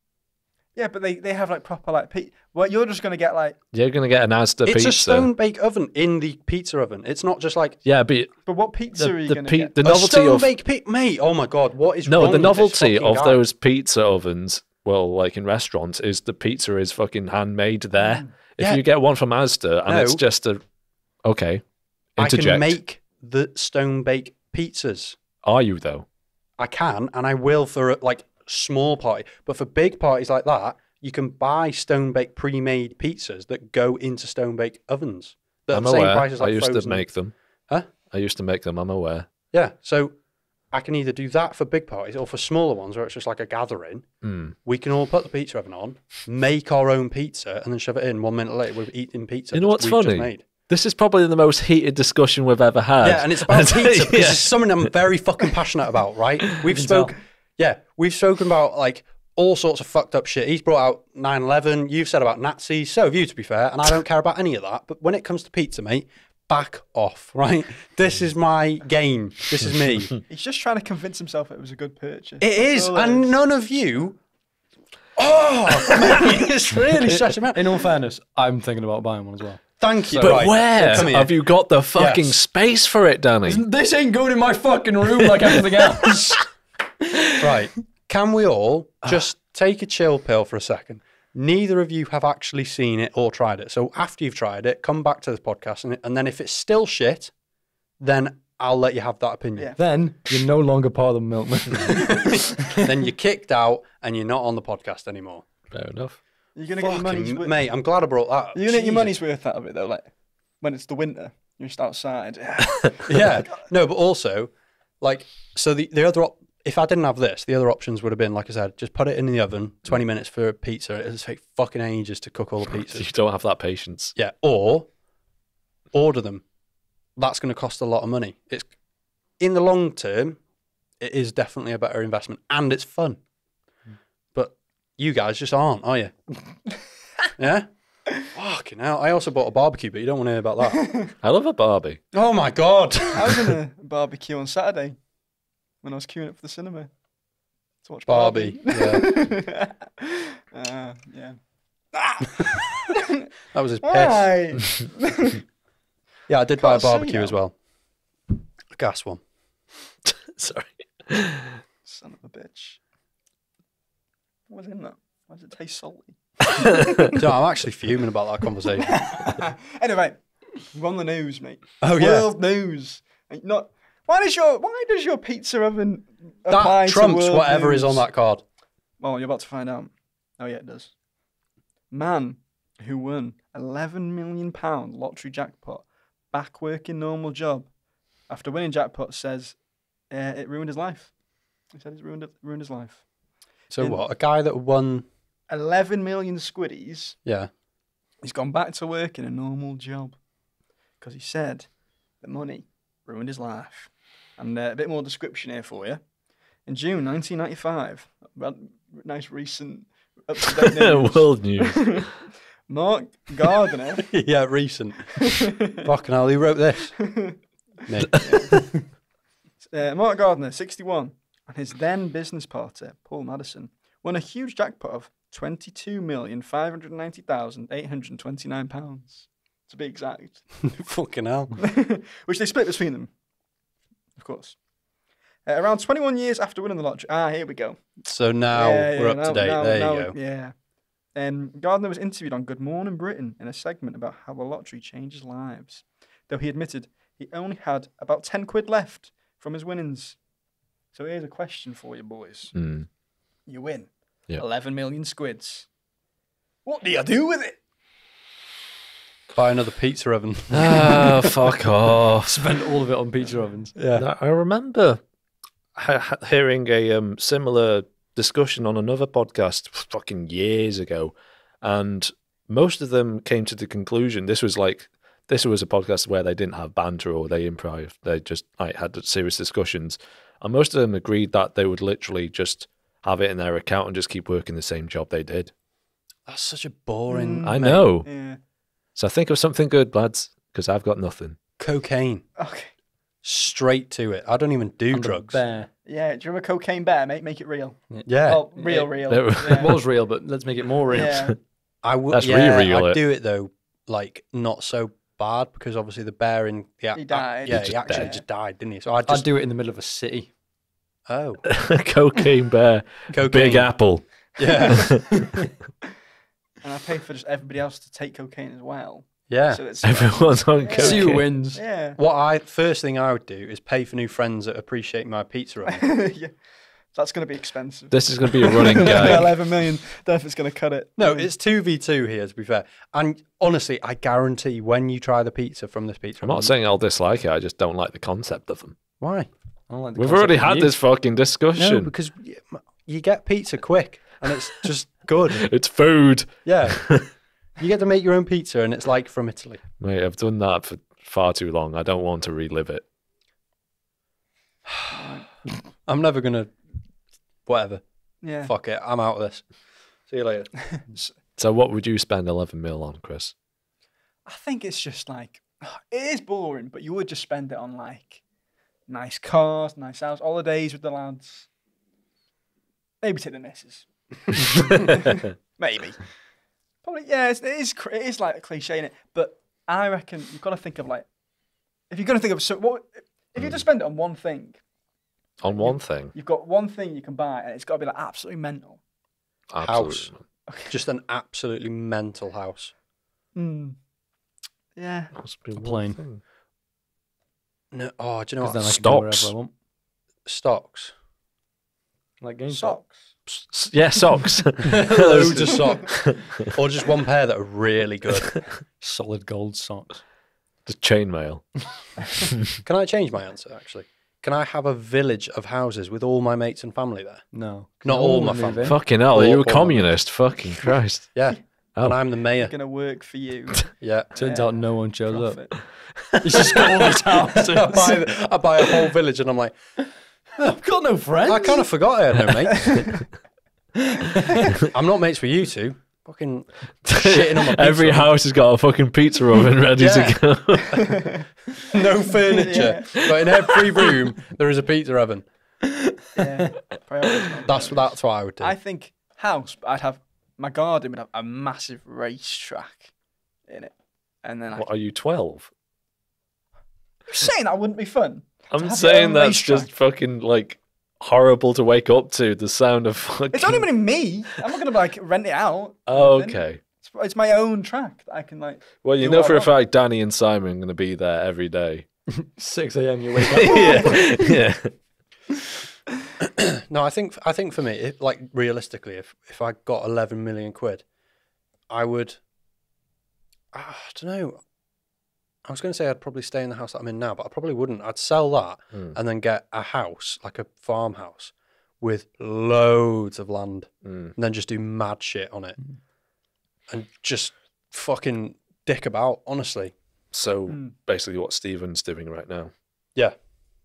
Yeah, but they, they have like proper like pe- Well, you're just gonna get like. You're gonna get an Asda it's pizza. a stone bake oven in the pizza oven. It's not just like Yeah, but But what pizza the are you the, gonna pe- get? the a novelty stone of bake pi- mate. Oh my god, what is no, wrong the with this novelty of guy? those pizza ovens. Well, like in restaurants, is the pizza is fucking handmade there. Mm. If Yeah. you get one from Asda and it's just a okay, I can make the stone bake pizzas. Are you though? I can, and I will for a, like small party. But for big parties like that, you can buy stone bake pre-made pizzas that go into stone bake ovens. That I'm the same aware. price as I like used to make them. Huh? I used to make them. I'm aware. Yeah, so I can either do that for big parties or for smaller ones where it's just like a gathering. Mm. We can all put the pizza oven on, make our own pizza, and then shove it in. One minute later, we're eating pizza. You know what's funny? made. This is probably the most heated discussion we've ever had. Yeah, and it's about pizza because Yeah. it's something I'm very fucking passionate about, right? We've spoken, yeah, we've spoken about like all sorts of fucked up shit. He's brought out 9/11. You've said about Nazis. So have you, to be fair. And I don't care about any of that. But when it comes to pizza, mate, back off, right? This is my game. This is me. He's just trying to convince himself it was a good purchase. it is, That's all and is. none of you. Oh, mate, it's really stretching me out. In all fairness, I'm thinking about buying one as well. Thank you. But Right, where come here. have you got the fucking Yes. space for it, Danny? This ain't going in my fucking room like everything else. Right. Can we all just take a chill pill for a second? Neither of you have actually seen it or tried it. So after you've tried it, come back to this podcast, and, and then if it's still shit, then I'll let you have that opinion. Yeah. then you're no longer part of the milkman. then you're kicked out and you're not on the podcast anymore. Fair enough. You're gonna get your money's worth. mate, I'm glad I brought that up. You're gonna get your money's worth out of it though. Like when it's the winter, you're just outside. yeah. No, but also, like, so the, the other, op- if I didn't have this, the other options would have been, like I said, just put it in the oven, mm. 20 minutes for a pizza. It'll take fucking ages to cook all the pizzas. You don't have that patience. Yeah, or order them. That's going to cost a lot of money. It's in the long term, it is definitely a better investment, and it's fun. Mm. But you guys just aren't, are you? yeah. Fucking hell! I also bought a barbecue, but you don't want to hear about that. I love a Barbie. oh my god! I was in a barbecue on Saturday when I was queuing up for the cinema to watch Barbie, Barbie. uh, yeah. That was his piss. Yeah, I did buy a Can't barbecue as well. A gas one. Sorry. Son of a bitch. What was in that? Why does it taste salty? so I'm actually fuming about that conversation. anyway, we're on the news, mate. Oh, yeah. World news. Not. Why does your Why does your pizza oven apply that to trumps world whatever is on that card. Well, you're about to find out. Oh yeah, it does. Man who won 11 million pound lottery jackpot back working normal job after winning jackpot says uh, it ruined his life. He said it's ruined ruined his life. So In- what? A guy that won? 11 million squiddies. Yeah. He's gone back to work in a normal job because he said the money ruined his life. And uh, a bit more description here for you. In June 1995, ra- nice recent up to date news. World news. Mark Gardner. yeah, recent. Fucking hell, who wrote this? Uh, Mark Gardner, 61, and his then business partner, Paul Maddison, won a huge jackpot of £22,590,829. To be exact, Fucking hell. which they split between them, of course. Uh, around 21 years after winning the lottery. Ah, here we go. So now Yeah, we're yeah, up now- to date. now- there now- you go. Yeah. Um, Gardner was interviewed on Good Morning Britain in a segment about how the lottery changes lives, though he admitted he only had about 10 quid left from his winnings. So here's a question for you, boys. Mm. You win Yeah. 11 million squids. What do you do with it? Buy another pizza oven. Ah, fuck off. Spent all of it on pizza ovens. yeah. I remember ha- ha- hearing a um, similar discussion on another podcast fucking years ago, and most of them came to the conclusion this was like this was a podcast where they didn't have banter or they improv. They just like had serious discussions, and most of them agreed that they would literally just have it in their account and just keep working the same job they did. That's such a boring. Mm. I know. Yeah. So think of something good, lads, because I've got nothing. Cocaine. Okay. Straight to it. I don't even do And a drugs. Bear. Yeah, do you remember Cocaine Bear, mate? Make it real. Yeah. Well, real, It- real. There- yeah. It was real, but let's make it more real. Yeah. I would. Let's yeah, re-reel I'd do it though, like not so bad because obviously the bear in the ac- He died. yeah, He he actually died. just died, didn't he? So I just I'd do it in the middle of a city. oh Cocaine bear, cocaine. Big Apple. Yeah, and I pay for just everybody else to take cocaine as well. yeah. So it's Everyone's on Yeah. See who wins. yeah. What I first thing I would do is pay for new friends that appreciate my pizza oven. yeah. That's going to be expensive. This is going to be a running gag. 11 million. Definitely going to cut it. No, it's two v two here to be fair. And honestly, I guarantee when you try the pizza from this pizza, I'm not saying I'll dislike it. I just don't like the concept of them. why. I don't like the We've already had you. this fucking discussion. No, discussion. because you get pizza quick and it's just good. it's food, Yeah, you get to make your own pizza and it's like from Italy. mate. I've done that for far too long. I don't want to relive it. I'm never gonna. Whatever. Yeah. Fuck it. I'm out of this. See you later. So, what would you spend 11 mil on, Chris? I think it's just like, it is boring, but you would just spend it on like nice cars, nice house, holidays with the lads. Maybe take the missus. Maybe. Probably, yeah, it's, it, is, it is like a cliche in it, but I reckon you've got to think of like, if you're going to think of, so what, if you just spend it on one thing, on one thing, you've got one thing you can buy and it's got to be like absolutely mental. absolutely. Just an absolutely mental house. Hmm. Yeah. Must be A one plane. No. Oh, do you know what? then I can go wherever Stocks. I want. Stocks. Like GameStop. Socks. S- Yeah, socks. Loads of socks. or just one pair that are really good. Solid gold socks. Just chainmail. Can I change my answer? Actually, can I have a village of houses with all my mates and family there? No. Not No all my family. in. Fucking hell, are Or- you a communist? Fucking Christ. Yeah. Oh. And I'm the mayor. Going to work for you. Yeah. Turns Yeah. out no one shows Profit. up. He's just got all his houses. I, buy, I buy a whole village and I'm like, I've got no friends. I kind of forgot I had no mates. I'm not mates with you two. Fucking shitting on my pizza. Every house has got a fucking pizza oven ready Yeah. to go. no furniture, but in every room there is a pizza oven. Yeah. Priorities, not That's that's what I would do. I think house, but I'd have my garden would have a massive racetrack in it, and then I what, are you 12? You're saying that wouldn't be fun. I'm saying that's racetrack. just fucking like horrible to wake up to. The sound of fucking. It's only been me. I'm not gonna like rent it out. Oh, okay. It's, it's my own track that I can like. Well, you know for a want. fact Danny and Simon are going to be there every day. 6 a.m. You wake up. yeah, yeah. no, I think I think for me, if, like realistically, if if I got 11 million quid, I would. Ah, I don't know. I was going to say I'd probably stay in the house that I'm in now, but I probably wouldn't. I'd sell that Mm. and then get a house, like a farmhouse, with loads of land, Mm. and then just do mad shit on it, and just fucking dick about. Honestly, So Mm. basically, what Steven's doing right now. yeah.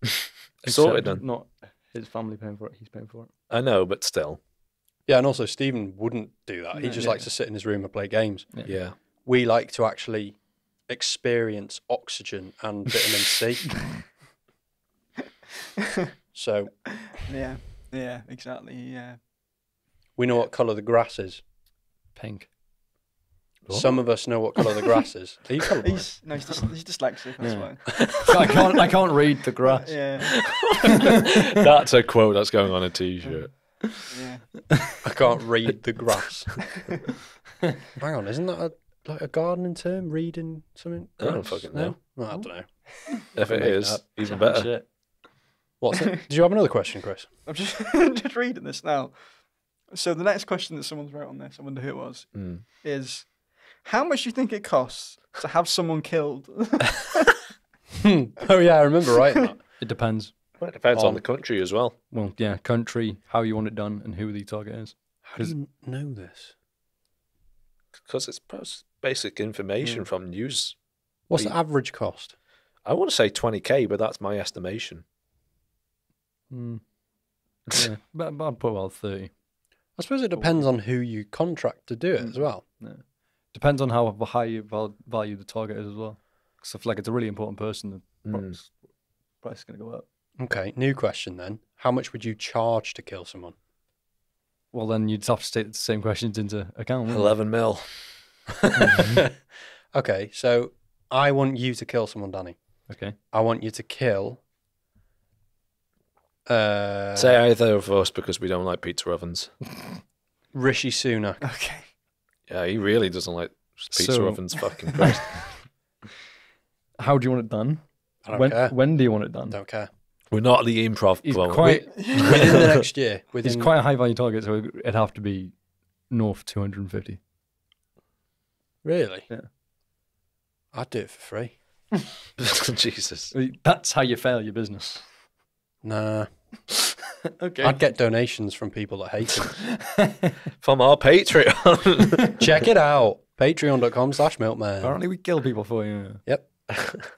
Sorted then. Not his family paying for it. He's paying for it. I know, but still. Yeah, and also Stephen wouldn't do that. He just yeah. likes to sit in his room and play games. Yeah. Yeah. We like to actually experience oxygen and vitamin C. so Yeah. Yeah. Exactly. Yeah. we know what colour the grass is. Pink. Some oh. of us know what colour the grass is. Are you colourblind? He's no, he's, dys- he's dyslexic. That's Yeah. why. I can't. I can't read the grass. Yeah, That's a quote that's going on a t-shirt. yeah. I can't read the grass. Hang on, isn't that a, like a gardening term? Reading something? I don't fucking know. No, I don't know. If it is, Make even better. Shit. What's it? Did you have another question, Chris? I'm just just reading this now. So the next question that someone's wrote on this, I wonder who it was, Mm. is how much do you think it costs to have someone killed? oh yeah, I remember right. It depends. Well, it depends On- on the country as well. Well, yeah, country, how you want it done, and who the target is. How do you know this? Because it's basic information from news. What's the average cost? I want to say 20k, but that's my estimation. Mm. Yeah, but, but I'd put well thirty. I suppose it depends on who you contract to do it as well. Depends on how high you val- value the target is as well. Because if like it's a really important person, the Mm. price, price is going to go up. Okay, new question then. How much would you charge to kill someone? Well, then you'd have to take the same questions into account. wouldn't you? 11 mil. okay, so I want you to kill someone, Danny. Okay. I want you to kill. Uh, Say either of us because we don't like pizza ovens. Rishi Sunak. okay. Yeah, he really doesn't like pizza So- ovens. Fucking Christ. How do you want it done? I don't when care. when do you want it done? Don't care. We're not the improv He's club. quite Within the next year. he's Within quite a high value target, so it'd have to be north two hundred and fifty. really. Yeah. I'd do it for free. Jesus. That's how you fail your business. Nah. Okay. I'd get donations from people that hate him. From our Patreon. Check it out. Patreon.com slash milkman. Apparently, we kill people for you. Yep.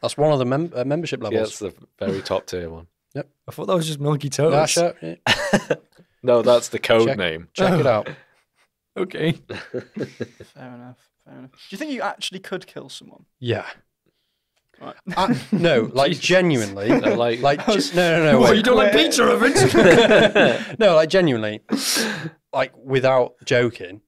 That's one of the mem- uh, membership yeah, levels. it's the very top tier one. I thought that was just Milky Toes. Yeah, sure. Yeah. No, that's the code Check- name. Check it out. Okay. Fair enough. Fair enough. Do you think you actually could kill someone? Yeah. Right. I, no, like genuinely. No, like, Like, oh, ge- no, no, no. What, wait. you don't like Wait. pizza ovens? no, like genuinely, like without joking,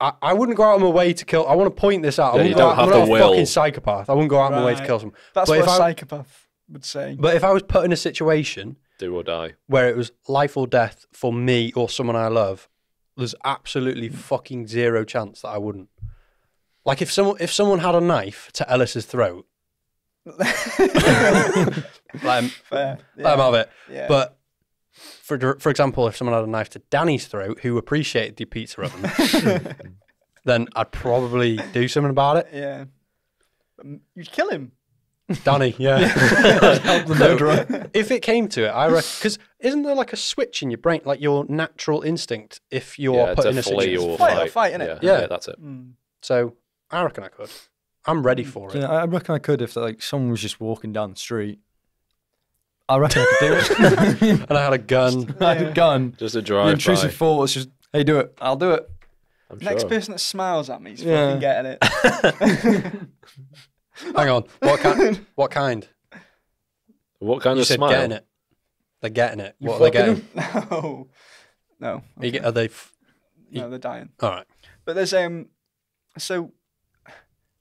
I, I wouldn't go out of my way to kill. I want to point this out. I Yeah, wouldn't you go don't out, have I'm the not a will. fucking psychopath. I wouldn't go out of my way to kill someone. That's But what if a I- psychopath would say. But if I was put in a situation do or die. where it was life or death for me or someone I love, there's absolutely fucking zero chance that I wouldn't. Like if someone if someone had a knife to Ellis's throat, let him, Fair. let him have it. yeah. But for for example, if someone had a knife to Danny's throat, who appreciated the pizza oven, then I'd probably do something about it. yeah. You'd kill him. Danny, yeah. Help the murderer. if it came to it, I reckon because isn't there like a switch in your brain, like your natural instinct, if you're yeah, put to in a flee situation? or Fight or fight. fight, innit? Yeah, Yeah. yeah, that's it. Mm. So I reckon I could. I'm ready for it. Yeah, I reckon I could if like someone was just walking down the street. I reckon I could do it. And I had a gun. I had a gun. Just a The drive intrusive thought was just, hey, do it. I'll do it. I'm Next sure. person that smiles at me is Yeah. fucking getting it. Hang on. What kind? What kind? What kind you of said smile? getting it. They're getting it. what are they fucking getting? no. No. Are, you are they? F- No, they're dying. all right. But there's um so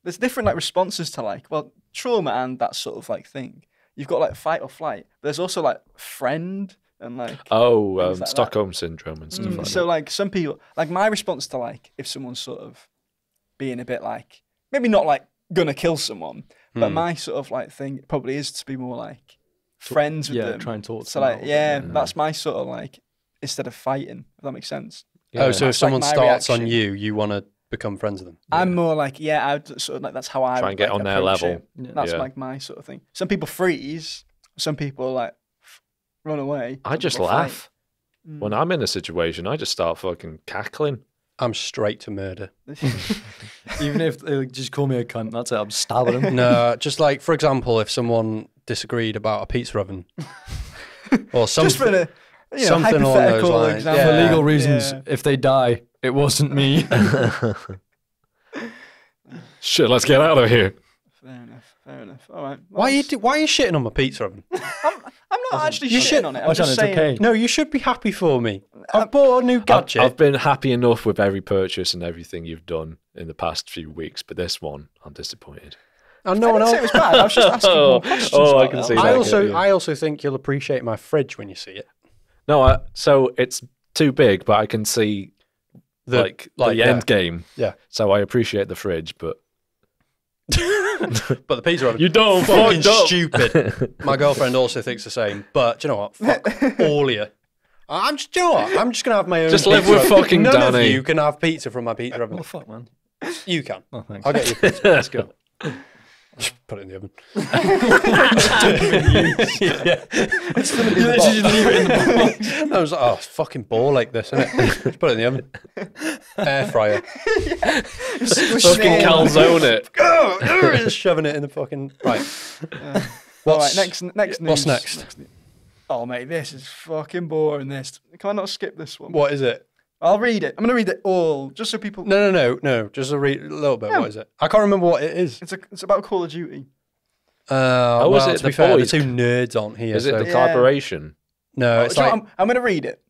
there's different like responses to like well trauma and that sort of like thing. You've got like fight or flight. But there's also like friend and like Oh, um, like that. Stockholm syndrome and stuff Mm, like so that. like some people like my response to like if someone's sort of being a bit like maybe not like gonna kill someone, but Hmm. my sort of like thing probably is to be more like friends with yeah, them. try and talk to so them like out, yeah, Mm. that's my sort of like instead of fighting, if that makes sense. Yeah. Oh, so if That's like someone my starts on reaction. you, you want to become friends with them. I'm more like yeah, I'd sort of like that's how I Try would, and get like, on their approach level. it. Yeah. That's Yeah. like my sort of thing. Some people freeze. Some people like f- run away. I some just people fight. laugh. When I'm in a situation, I just start fucking cackling. I'm straight to murder. Even if they like, just call me a cunt, that's it. I'm stabbing him. No, just like for example, if someone disagreed about a pizza oven or something. Just for the you know, something along those lines. example. For legal reasons, Yeah. if they die, it wasn't me. Shit, let's get out of here. Fair enough. Fair enough. All right. why are you why are you shitting on my pizza oven? I'm not actually You shitting should- on it. Oh, I'm just saying. okay. No, you should be happy for me. I've uh, bought a new I've, gadget. I've been happy enough with every purchase and everything you've done in the past few weeks, but this one, I'm disappointed. and no I one didn't say it else. was bad. I was just asking Oh, more questions. oh, I can it. see That I also, yeah. I also think you'll appreciate my fridge when you see it. No, I, so it's too big, but I can see The- like, like, the yeah. end game. Yeah. So I appreciate the fridge, but But the pizza oven, you don't fucking fucked up. stupid. My girlfriend also thinks the same. But do you know what? Fuck all of you. I'm just, do you know what? I'm just gonna have my own. Just live pizza with oven. fucking None of Danny. you can have pizza from my pizza uh, oven. Oh fuck, man. You can. Oh thanks. I'll get you pizza. Let's go. Just put it in the oven. yeah. Just leave it in the box. I was like, oh, it's fucking ball like this, isn't it? Just put it in the oven. Air fryer. Fucking calzone it. Go, just shoving it in the fucking. Right. All What's, right, next, next news. what's next? news. Oh, mate, this is fucking boring. This. Can I not skip this one? What is it? I'll read it. I'm gonna read it all, just so people. No, no, no, no. Just a, re- a little bit. Yeah. What is it? I can't remember what it is. It's a, it's about Call of Duty. Uh, Oh, is it to the be fair, boys? the two nerds aren't here. Is it so- the Yeah. collaboration? no, Oh, it's do you know like what, I'm, I'm gonna read it,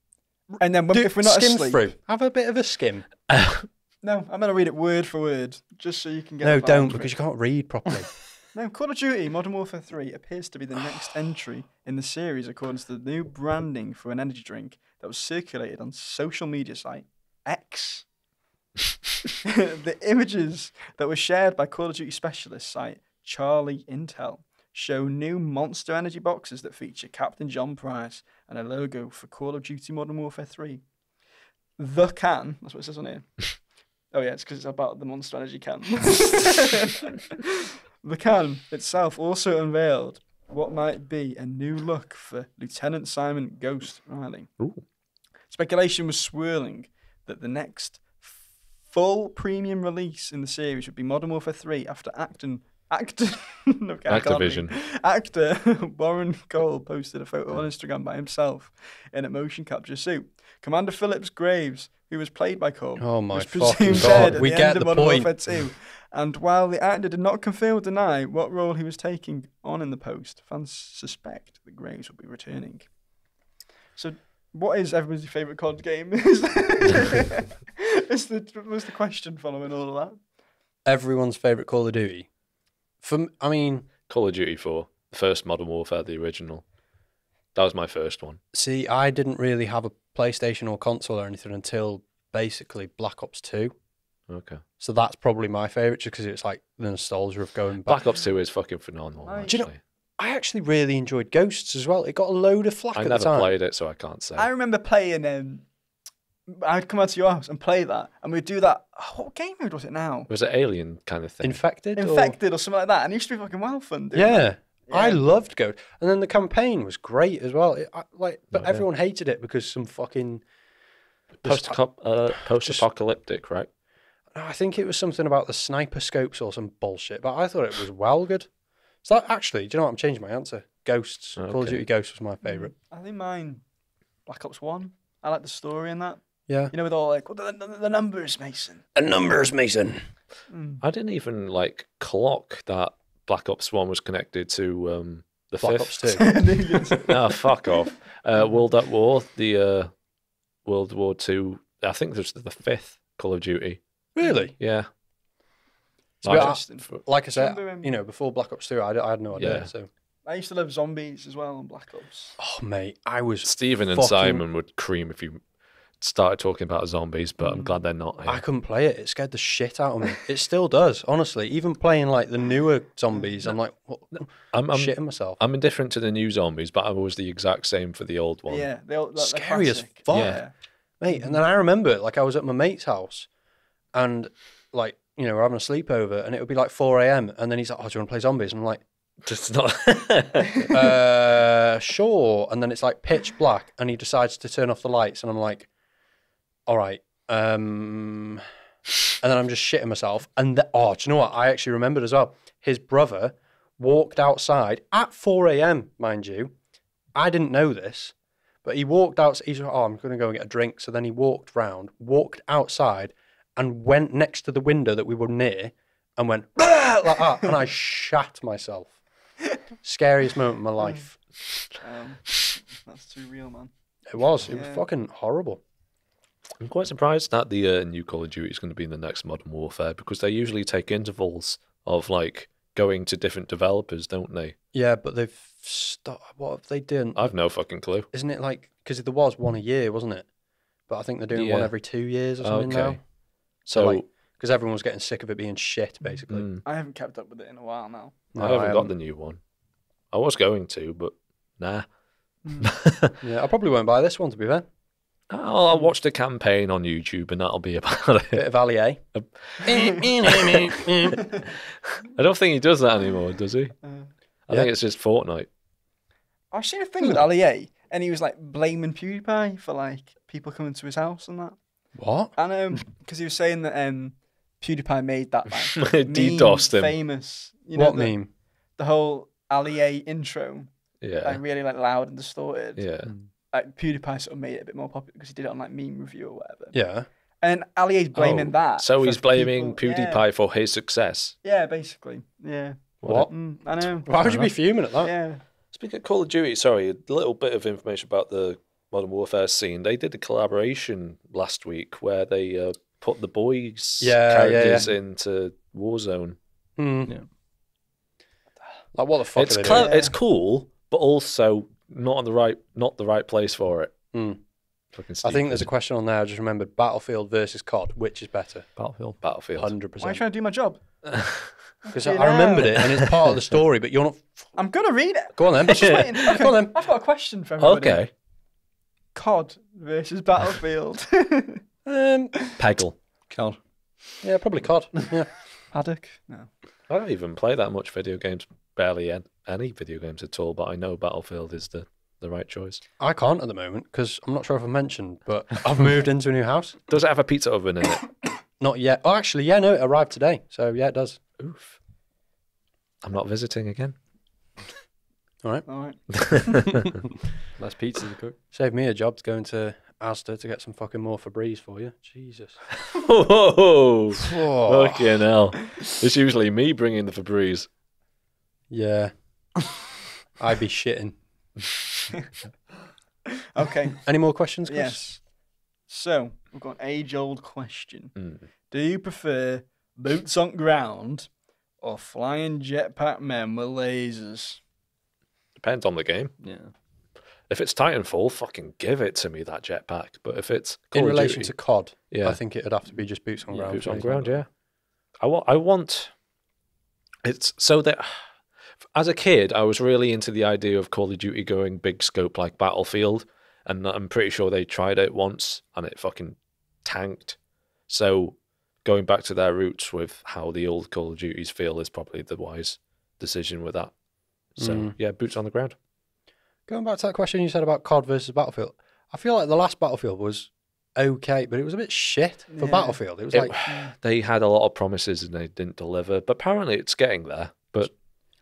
and then when, do, if we're not skim asleep, through. Have a bit of a skim. no, I'm gonna read it word for word, just so you can get. No, the vibe don't for because you can't read properly. No, Call of Duty Modern Warfare 3 appears to be the next entry in the series according to the new branding for an energy drink that was circulated on social media site X. the images that were shared by Call of Duty specialist site Charlie Intel show new monster energy boxes that feature Captain John Price and a logo for Call of Duty Modern Warfare 3. The can, that's what it says on here. Oh yeah, it's because it's about the Monster Energy can. the can itself also unveiled what might be a new look for Lieutenant Simon Ghost Riley. Ooh. Speculation was swirling that the next full premium release in the series would be Modern Warfare 3 after acting actor no, I can't read. Activision. actor Warren Kole posted a photo on Instagram by himself in a motion capture suit. Commander Phillips Graves, who was played by Kole, Oh my was fucking presumed God. dead at We the get end of the Modern point. Warfare 2. And while the actor did not confirm or deny what role he was taking on in the post, fans suspect that Graves will be returning. So, what is everybody's favourite COD game? is the, was the question following all of that? Everyone's favorite Call of Duty. For m- I mean, Call of Duty 4, the first Modern Warfare, the original. That was my first one. see, I didn't really have a PlayStation or console or anything until basically Black Ops Two. Okay. So that's probably my favorite, just because it's like the nostalgia of going back. Black Ops 2 is fucking phenomenal. I- Actually. Do you know- I actually really enjoyed Ghosts as well. It got a load of flack I at the never played it, so I can't say. I remember playing. Um, I'd come out to your house and play that, and we'd do that. oh, what game mode was it now? Was it Alien kind of thing? Infected. Infected or something like that, and it used to be fucking well fun. doing Yeah. that. I loved Ghost, and then the campaign was great as well. It, I, like, but Okay. everyone hated it because some fucking. Post uh, post-apocalyptic, right? I think it was something about the sniper scopes or some bullshit, but I thought it was well good. So that, actually, do you know what? I'm changing my answer. Ghosts. Call of Duty Ghosts was my favourite. I think mine, Black Ops One. I like the story in that. Yeah. You know, with all like, what are the, the, the numbers, Mason. The numbers, Mason. I didn't even like clock that Black Ops 1 was connected to um, the Black fifth. Ops 2. Ah, fuck off. Uh, World at War, the uh, World War Two. I think there's the fifth Call of Duty. really? Yeah. To be Like- honest, Interesting. Like I said, Remember, you know, before Black Ops 2, I had no idea. Yeah. So, I used to love zombies as well on Black Ops. oh mate, I was. Stephen and Simon would cream if you started talking about zombies, but I'm glad they're not here. I couldn't play it. It scared the shit out of me. It still does, honestly. Even playing like the newer zombies, I'm like, what? I'm, I'm, shitting myself. I'm indifferent to the new zombies, but I was the exact same for the old one. Yeah, they all, they're Scary as fuck. Yeah. mate. And then I remember, like, I was at my mate's house, and like, you know, we're having a sleepover, and it would be like 4 a.m. And then he's like, "Oh, do you want to play zombies?" And I'm like, Just not. "Uh, sure." And then it's like pitch black, and he decides to turn off the lights, and I'm like, "All right." Um, and then I'm just shitting myself. And the, oh, do you know what? I actually remembered as well. His brother walked outside at 4 a.m. Mind you, I didn't know this. But he walked out. He's like, oh, I'm going to go and get a drink. So then he walked round, walked outside, and went next to the window that we were near, and went like that, and I shat myself. Scariest moment of my life. Um, that's too real, man. It was. It was fucking horrible. I'm quite surprised that the uh, new Call of Duty is going to be in the next Modern Warfare because they usually take intervals of like going to different developers, don't they? Yeah, but they've stopped. What have they done? I've no fucking clue. Isn't it like because there was one a year, wasn't it? But I think they're doing one every two years or something now. Okay. So because everyone was getting sick of it being shit, basically. mm, I haven't kept up with it in a while now. No, I haven't got the new one. I was going to, but nah. Yeah, I probably won't buy this one to be fair. I'll, I'll watch the campaign on YouTube and that'll be about it. Bit of Ali A. I don't think he does that anymore, does he? Uh, I Yeah. think it's just Fortnite. I've seen a thing with Ali A, and he was like blaming PewDiePie for like people coming to his house and that. What? And um, because he was saying that um, PewDiePie made that like DDoSed meme him. famous. You know, what the, meme? The whole Ali A intro, Yeah. like really like loud and distorted. Yeah. Like PewDiePie sort of made it a bit more popular because he did it on like meme review or whatever. Yeah. And Ali A's blaming Oh, that. So for he's blaming people- yeah. PewDiePie for his success. Yeah, basically. Yeah. What? Mm, I know. Why would you be fuming at that? Yeah. Speaking of Call of Duty, sorry, a little bit of information about the Modern Warfare scene. They did a collaboration last week where they uh, put the boys' Yeah, yeah, characters into Warzone. Hmm. Yeah. Like what the fuck It's are they clever, doing? Yeah. it's cool, but also not in the right not the right place for it. Hmm. Fucking I think there's a question on there. I just remembered Battlefield versus COD. Which is better? Battlefield. Battlefield. Hundred Why are you trying to do my job? Because You I remembered it, and it's part of the story. But you're not. I'm gonna read it. Go on then. Just waiting. Okay. Go on then. I've got a question for everybody. Okay, COD versus Battlefield. Um, Peggle. God. yeah, probably COD. Yeah. Haddock. No. I don't even play that much video games. Barely an- any video games at all. But I know Battlefield is the the right choice. I can't at the moment because I'm not sure if I mentioned, but I've moved into a new house. Does it have a pizza oven in it? Not yet. Oh, actually, yeah, no, it arrived today. So yeah, it does. Oof. I'm not visiting again. All right. All right. Less pizza to cook. Save me a job to go into Asda to get some fucking more Febreze for you. Jesus. Whoa! Oh, Fucking hell. It's usually me bringing the Febreze. yeah. I'd be shitting. Okay. Any more questions, Chris? yes. So we've got an age-old question. Mm. Do you prefer boots on ground or flying jetpack men with lasers? Depends on the game. Yeah. If it's Titanfall, fucking give it to me that jetpack. But if it's Call In of relation Duty, to COD, yeah, I think it'd have to be just boots on Yeah, ground. boots on ground, yeah. I want. I want. It's so that as a kid, I was really into the idea of Call of Duty going big scope like Battlefield, and I'm pretty sure they tried it once and it fucking tanked. So going back to their roots with how the old Call of Duties feel is probably the wise decision with that. So Mm. yeah, boots on the ground. Going back to that question you said about COD versus Battlefield, I feel like the last Battlefield was okay, but it was a bit shit for Yeah. Battlefield. It was It- like, they had a lot of promises and they didn't deliver, but apparently it's getting there.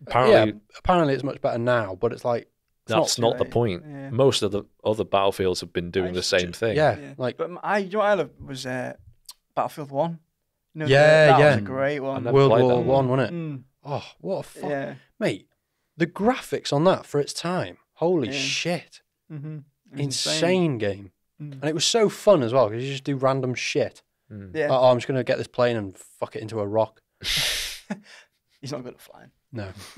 But yeah, apparently apparently it's much better now, but it's like, it's that's not, not, the point. Yeah. Most of the other battlefields have been doing the same ju- thing. yeah, Yeah. like But I, you know what I love was uh, Battlefield One. You know, Yeah, that yeah. was a great one. World War that One, wasn't it? Mm, Oh, what a fuck, yeah. mate! The graphics on that for its time, holy Yeah. shit, Mm-hmm. insane, game, Mm. and it was so fun as well because you just do random shit. Mm. Yeah. Like, oh, I'm just gonna get this plane and fuck it into a rock. He's not good at flying. No,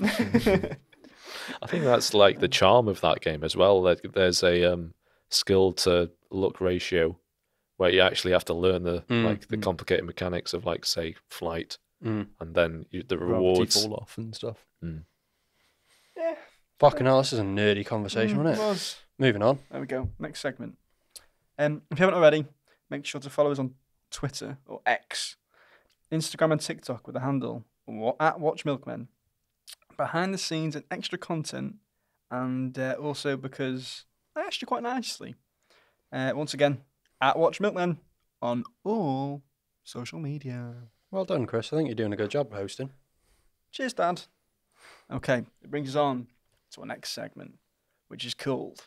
I think that's like the charm of that game as well. Like there's a um, skill to look ratio where you actually have to learn the Mm, like the mm. complicated mechanics of like say flight, Mm. and then you, the Gravity rewards. fall off and stuff. yeah. fucking hell, this is a nerdy conversation, Mm, wasn't it? was. Moving on. There we go. Next segment. Um, if you haven't already, make sure to follow us on Twitter or X, Instagram, and TikTok with the handle wa- at Watch Milkmen. Behind the scenes and extra content, and uh, also because I asked you quite nicely. Uh, once again, at Watch Milkmen on all social media. Well done, Chris. I think you're doing a good job hosting. Cheers, Dad. Okay, it brings us on to our next segment, which is called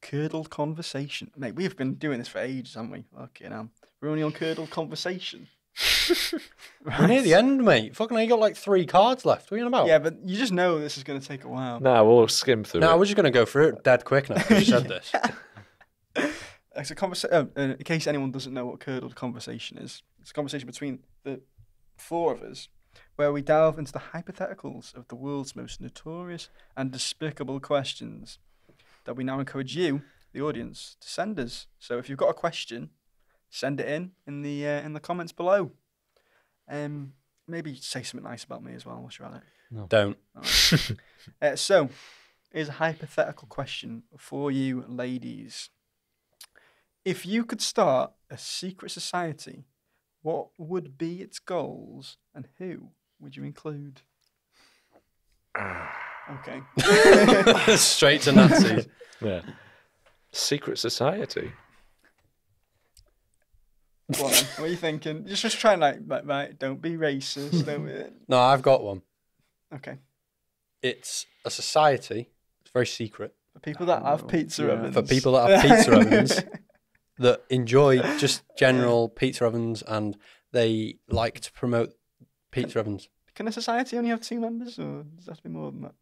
Curdled Conversation. Mate, we've been doing this for ages, haven't we? Okay, now we're only on Curdled Conversation. We're near the end, mate. Fucking, hell, you got like three cards left. What are you on about? Yeah, but you just know this is going to take a while. Nah, we'll skim through No, it. we're just gonna go through it dead quick now. 'cause You said this. It's a conversation. Uh, in case anyone doesn't know what curdled conversation is, it's a conversation between the four of us, where we delve into the hypotheticals of the world's most notorious and despicable questions that we now encourage you, the audience, to send us. So if you've got a question, send it in in the uh, in the comments below. Um, maybe say something nice about me as well. Whilst you're at it. Don't. Uh, so, here's a hypothetical question for you, ladies. If you could start a secret society, what would be its goals and who would you include? Okay. Straight to Nazis. Yeah. Secret society. Go on. What are you thinking? Just, just try and like, right, right, don't be racist. Don't be... No, I've got one. Okay. It's a society. It's very secret For people that have pizza Yeah. ovens. for people that have pizza ovens that enjoy just general pizza ovens and they like to promote pizza ovens. Can a society only have two members, or does it have to be more than that?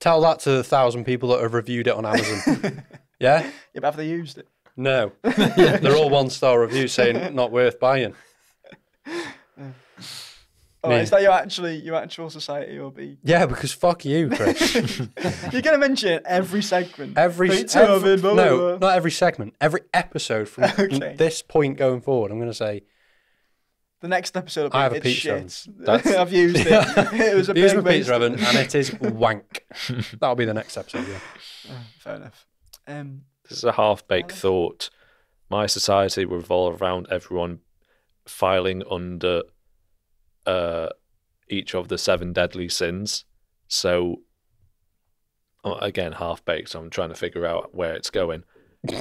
Tell that to the thousand people that have reviewed it on Amazon. yeah? Yeah, but have they used it? No. They're all one star reviews saying not worth buying. Oh, is that your actually your actual society or be? Yeah, because fuck you, Chris. You're gonna mention it every segment. Every, every- blah, blah, no, blah. not every segment. Every episode from Okay. this point going forward, I'm going to say The next episode will be I have a pizza shit. I've used it. it was a use big my pizza oven and it is wank. That'll be the next episode. Yeah. Oh, fair enough. Um, This is a half baked thought. My society will revolve around everyone filing under uh, each of the seven deadly sins. So, uh, again, half baked. So I'm trying to figure out where it's going.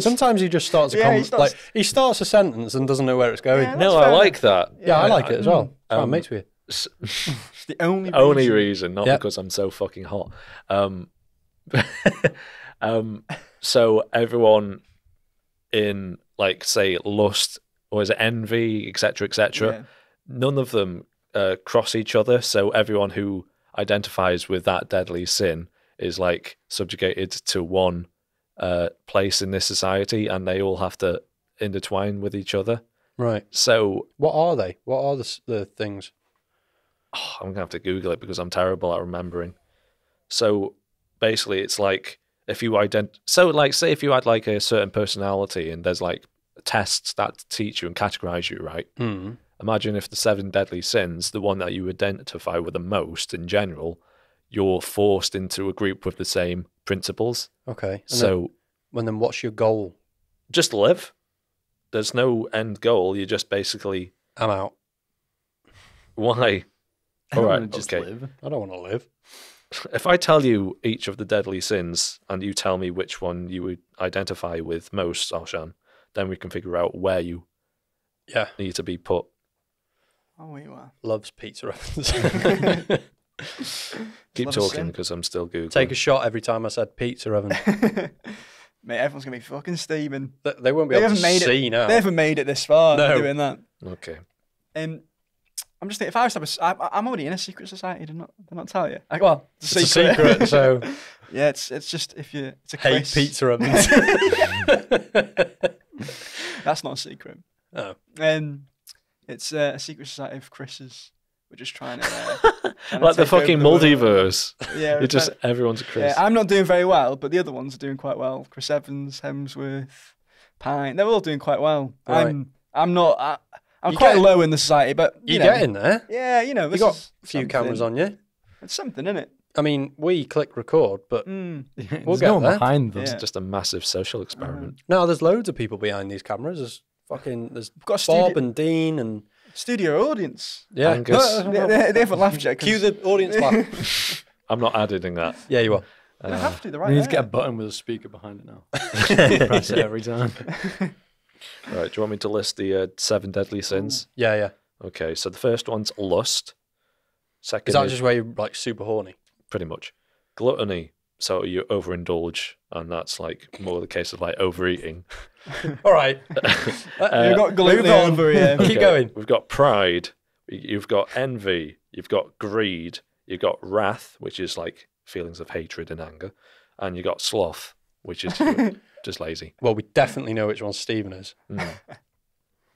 Sometimes he just starts a Yeah, he starts- like he starts a sentence and doesn't know where it's going. Yeah, Yeah, that's no, I like that. Yeah, I like it as well. Um, I'm mates with you. It's the only only reason. reason, not Yep. because I'm so fucking hot. Um, um, so everyone in like say lust or is it envy, etc., etc. Yeah. None of them uh, cross each other. So everyone who identifies with that deadly sin is like subjugated to one uh, place in this society, and they all have to intertwine with each other. Right. So What are they? What are the the things? oh, I'm gonna have to Google it because I'm terrible at remembering. So basically, it's like if you ident. So like, say if you had like a certain personality, and there's like tests that teach you and categorize you, right? Hmm. Imagine if the seven deadly sins, the one that you identify with the most in general, you're forced into a group with the same principles. Okay. And then, so when then what's your goal? just live. There's no end goal. You just basically I'm out. why. I All don't right, just okay. live. I don't want to live. If I tell you each of the deadly sins and you tell me which one you would identify with most, Oshan, then we can figure out where you Yeah. need to be put. Oh, we are. Loves pizza ovens. Keep Love talking because I'm still Googling. Take a shot every time I said pizza oven. Mate, everyone's gonna be fucking steaming. Th- they won't be They able to haven't made see it. now. They haven't made it this far No. doing that. Okay. Um, I'm just thinking, if I was to have a, I, I'm already in a secret society. Did not, did not tell you? Like, well, it's It's a secret, so yeah, it's it's just if you, it's a hate Chris. pizza ovens. That's not a secret. oh. Um, it's uh, a secret society of Chris's. We're just trying to. Uh, trying to Like the fucking multiverse. Yeah, we're just everyone's a Chris. Yeah, I'm not doing very well, but the other ones are doing quite well. Chris Evans, Hemsworth, Pine, they're all doing quite well. Right. I'm I'm not. I, I'm You quite get- low in the society, but you, You know, get in there. Yeah, you know, You this got a few something. cameras on you. It's something, isn't it? I mean, we click record, but Mm. There's get no one there. behind them. Yeah. It's just a massive social experiment. now there's loads of people behind these cameras. There's fucking there's We've got a Bob studio, and Dean and studio audience. yeah. Angus. They, they, they haven't laughed yet. 'cause Cue the audience laugh. I'm not editing that. yeah, you are. They have to. They're right We need to get a button with a speaker behind it now. Press it every time. Right. Do you want me to list the uh, seven deadly sins? Yeah, yeah. Okay. So the first one's lust. Second Is that just where you're like super horny? pretty much gluttony, so you overindulge, and that's like more the case of like overeating. All right. You've got gluten move on. over here. Keep going. We've got pride. You've got envy. You've got greed. You've got wrath, which is like feelings of hatred and anger, and you've got sloth, which is just lazy. Well, we definitely know which one Stephen is. Mm.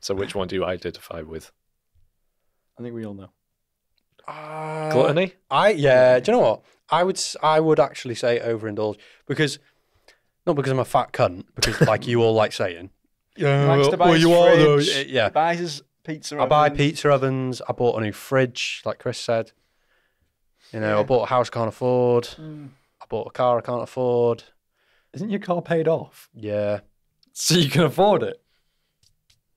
So, which one do you identify with? I think we all know. Uh, Gluttony. I yeah. Do you know what? I would I would actually say overindulge because not because I'm a fat cunt, because like you all like saying. Yeah, Likes to buy well, his you are though. Yeah, He buys his pizza. I buy pizza ovens. I bought a new fridge, like Chris said. You know, I bought a house I can't afford. Mm. I bought a car I can't afford. Isn't your car paid off? Yeah. So you can afford it.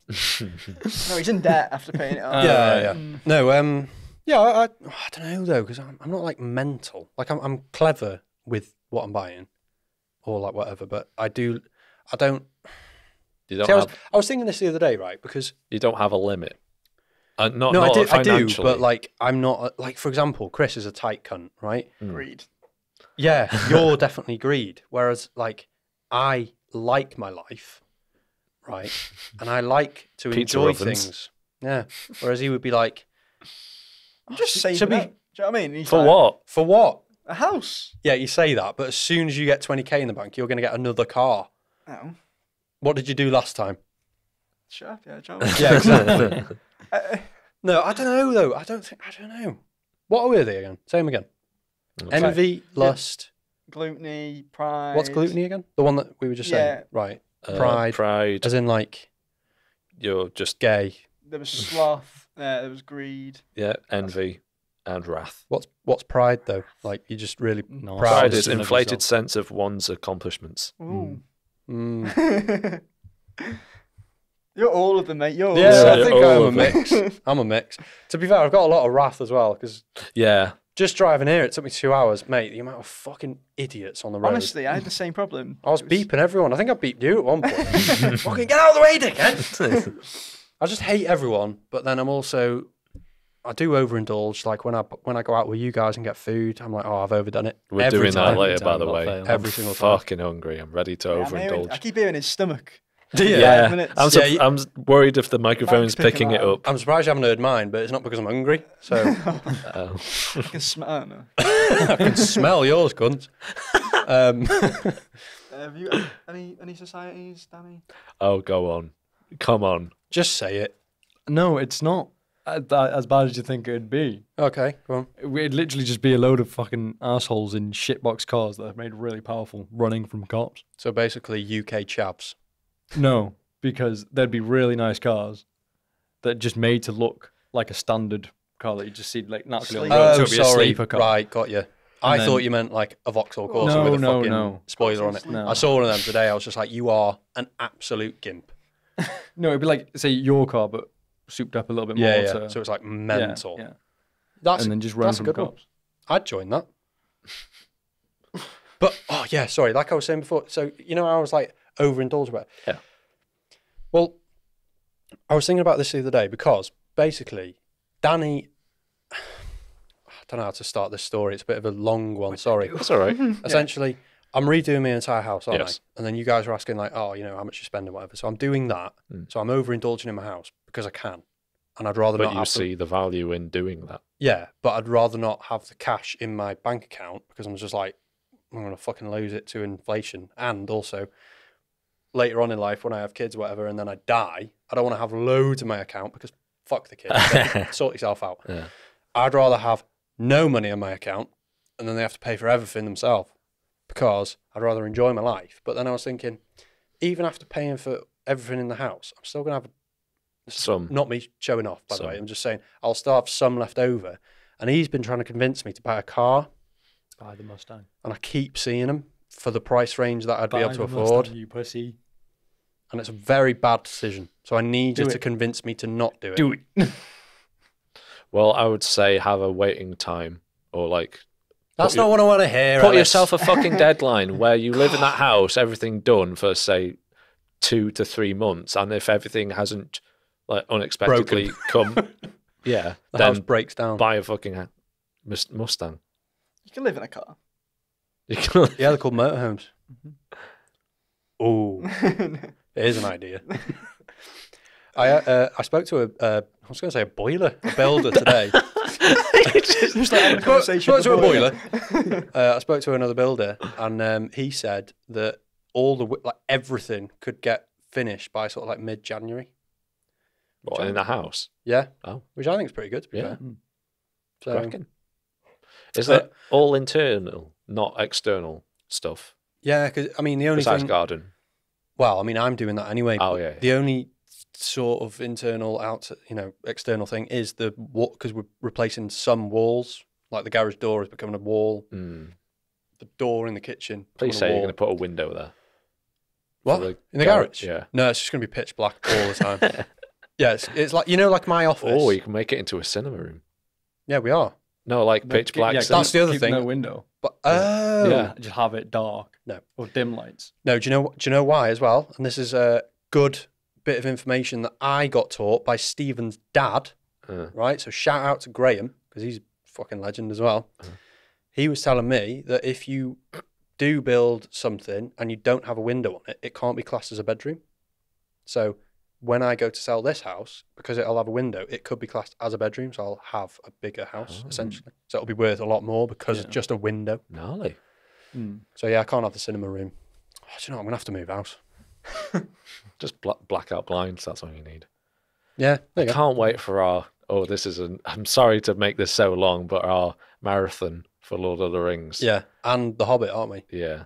No, he's in debt after paying it off. Uh, yeah, right. yeah. No, um, yeah, I, I, I don't know though, because I'm, I'm not like mental. Like I'm, I'm clever with what I'm buying, or like whatever. But I do, I don't. You don't See, I was. I was thinking this the other day, right? Because You don't have a limit. Uh, not, no, I not do, I do, but like I'm not. Like for example, Chris is a tight cunt, right? Greed. Yeah, you're definitely greed. Whereas like I like my life, right? And I like to Pizza enjoy ovens. things. Yeah. Whereas he would be like, I'm just saving to be- up. Do you know what I mean? He's for like, what? for what? A house. Yeah, you say that, but as soon as you get 20k in the bank, you're going to get another car. Oh, What did you do last time? shut up, yeah. Do you know what I mean? Yeah, exactly. Uh, no, I don't know though. I don't think. I don't know. What are they again? Say them again. Okay. Envy, lust. gluttony, pride. What's gluttony again? The one that we were just saying. Yeah. Right. Uh, pride. Pride. As in like You're just gay. There was sloth. Uh, there was greed. yeah, envy and wrath. What's what's pride though? Like you just really No, proud. Pride is in of inflated yourself. sense of one's accomplishments. Ooh. Mm. You're all of them, mate. You're all Yeah, Yeah, I think all I'm a of mix. I'm a mix. To be fair, I've got a lot of wrath as well because Yeah, just driving here, it took me two hours, mate. The amount of fucking idiots on the road. Honestly, I had the same problem. I was was- beeping everyone. I think I beeped you at one point. fucking get out of the way, dickhead. I just hate everyone, but then I'm also I do overindulge. Like when I when I go out with you guys and get food, I'm like, oh, I've overdone it. we're Every doing time. that later, by the way. fail. I'm Every single time. fucking hungry. I'm ready to Yeah, I'm hearing- overindulge. I keep hearing his stomach. Do you? yeah, minutes. I'm, Yeah, I'm worried if the microphone's picking picking it up. up. I'm surprised you haven't heard mine, but it's not because I'm hungry. So Oh. I can smell. I. I can smell yours, cunt. Um, Uh, have you any any societies, Danny? oh, go on. Come on. just say it. No, it's not as bad as you think it'd be. Okay, go on. It'd literally just be a load of fucking assholes in shitbox cars that are made really powerful running from cops. So basically, UK chavs. No, because there'd be really nice cars that just made to look like a standard car that you just see like naturally on the Sleeper. road. Oh, so it'd be a oh, sorry. sleeper car. Right, got you. I then- thought you meant like a Vauxhall Corsa No, with a no, fucking no. spoiler on it. No. I saw one of them today. I was just like, you are an absolute gimp. No, it'd be like say your car, but souped up a little bit more. Yeah, yeah. to- So it's like yeah, mental. Yeah, That's and then just run that's a from good one. cops. I'd join that. but oh yeah, sorry. Like I was saying before, so you know, I was like overindulged about. It. Yeah. Well, I was thinking about this the other day because basically, Danny. I don't know how to start this story. It's a bit of a long one. Sorry. That's all right. Essentially, I'm redoing my entire house, aren't Yes. I? And then you guys are asking like, oh, you know, how much you spend and whatever. So I'm doing that. Mm. So I'm overindulging in my house because I can, and I'd rather but not you have to- see the value in doing that. yeah, but I'd rather not have the cash in my bank account because I'm just like, I'm gonna fucking lose it to inflation. And also, later on in life when I have kids, or whatever, and then I die, I don't want to have loads in my account because fuck the kids. Sort yourself out. Yeah. I'd rather have no money in my account and then they have to pay for everything themselves because I'd rather enjoy my life. But then I was thinking, even after paying for everything in the house, I'm still gonna have Some. not me showing off, by the way. I'm just saying I'll still have some left over. And he's been trying to convince me to buy a car, Buy the Mustang. and I keep seeing him for the price range that I'd be able to the afford. Mustang, you pussy. And it's a very bad decision. So I need Do you it. to convince me to not do it. Do it. Well, I would say have a waiting time or like That's not your- what I want to hear. put Alice. yourself a fucking deadline where you live in that house, everything done for say two to three months, and if everything hasn't like unexpectedly come, yeah, the house then breaks down. buy a fucking ha- Mus- Mustang. You can live in a car. You can, Yeah, they're called motorhomes. Mm-hmm. Oh, it is an idea. I uh, I spoke to a uh, I was going to say a boiler a builder today. Just like a conversation spoke with to a boiler. uh, I spoke to another builder, and um, he said that all the like everything could get finished by sort of like mid January. what, in the house. Yeah. Oh. which I think is pretty good. To be Yeah. fair. So Cracking. Is Uh, that all internal, not external stuff? yeah, because I mean the only Besides thing. garden. Well, I mean I'm doing that anyway. Oh, yeah, yeah. The only sort of internal out, you know, external thing is the what because we're replacing some walls. Like the garage door is becoming a wall. Mm. The door in the kitchen. Please say you're going to put a window there. what the in the garage, garage? yeah. No, it's just going to be pitch black all the time. yeah, it's, it's like you know, like my office. Oh, you can make it into a cinema room. Yeah, we are. No, like pitch black. yeah. That's the other keep thing. No window. But oh, Yeah. Just have it dark. No. Or dim lights. no. Do you know? Do you know why as well? And this is a good bit of information that I got taught by Stephen's dad. Uh, Right. So shout out to Graham because he's a fucking legend as well. He was telling me that if you do build something and you don't have a window on it, it can't be classed as a bedroom. So when I go to sell this house, because it'll have a window, it could be classed as a bedroom. So I'll have a bigger house Oh. essentially. So it'll be worth a lot more because Yeah. it's just a window. gnarly. Mm. So yeah, I can't have the cinema room. Oh, do you know what? I'm gonna have to move house. Just bla- blackout blinds. That's all you need. Yeah, there I go. can't wait for our. Oh, this is an. I'm sorry to make this so long, but our marathon for Lord of the Rings. Yeah, and The Hobbit, aren't we? Yeah.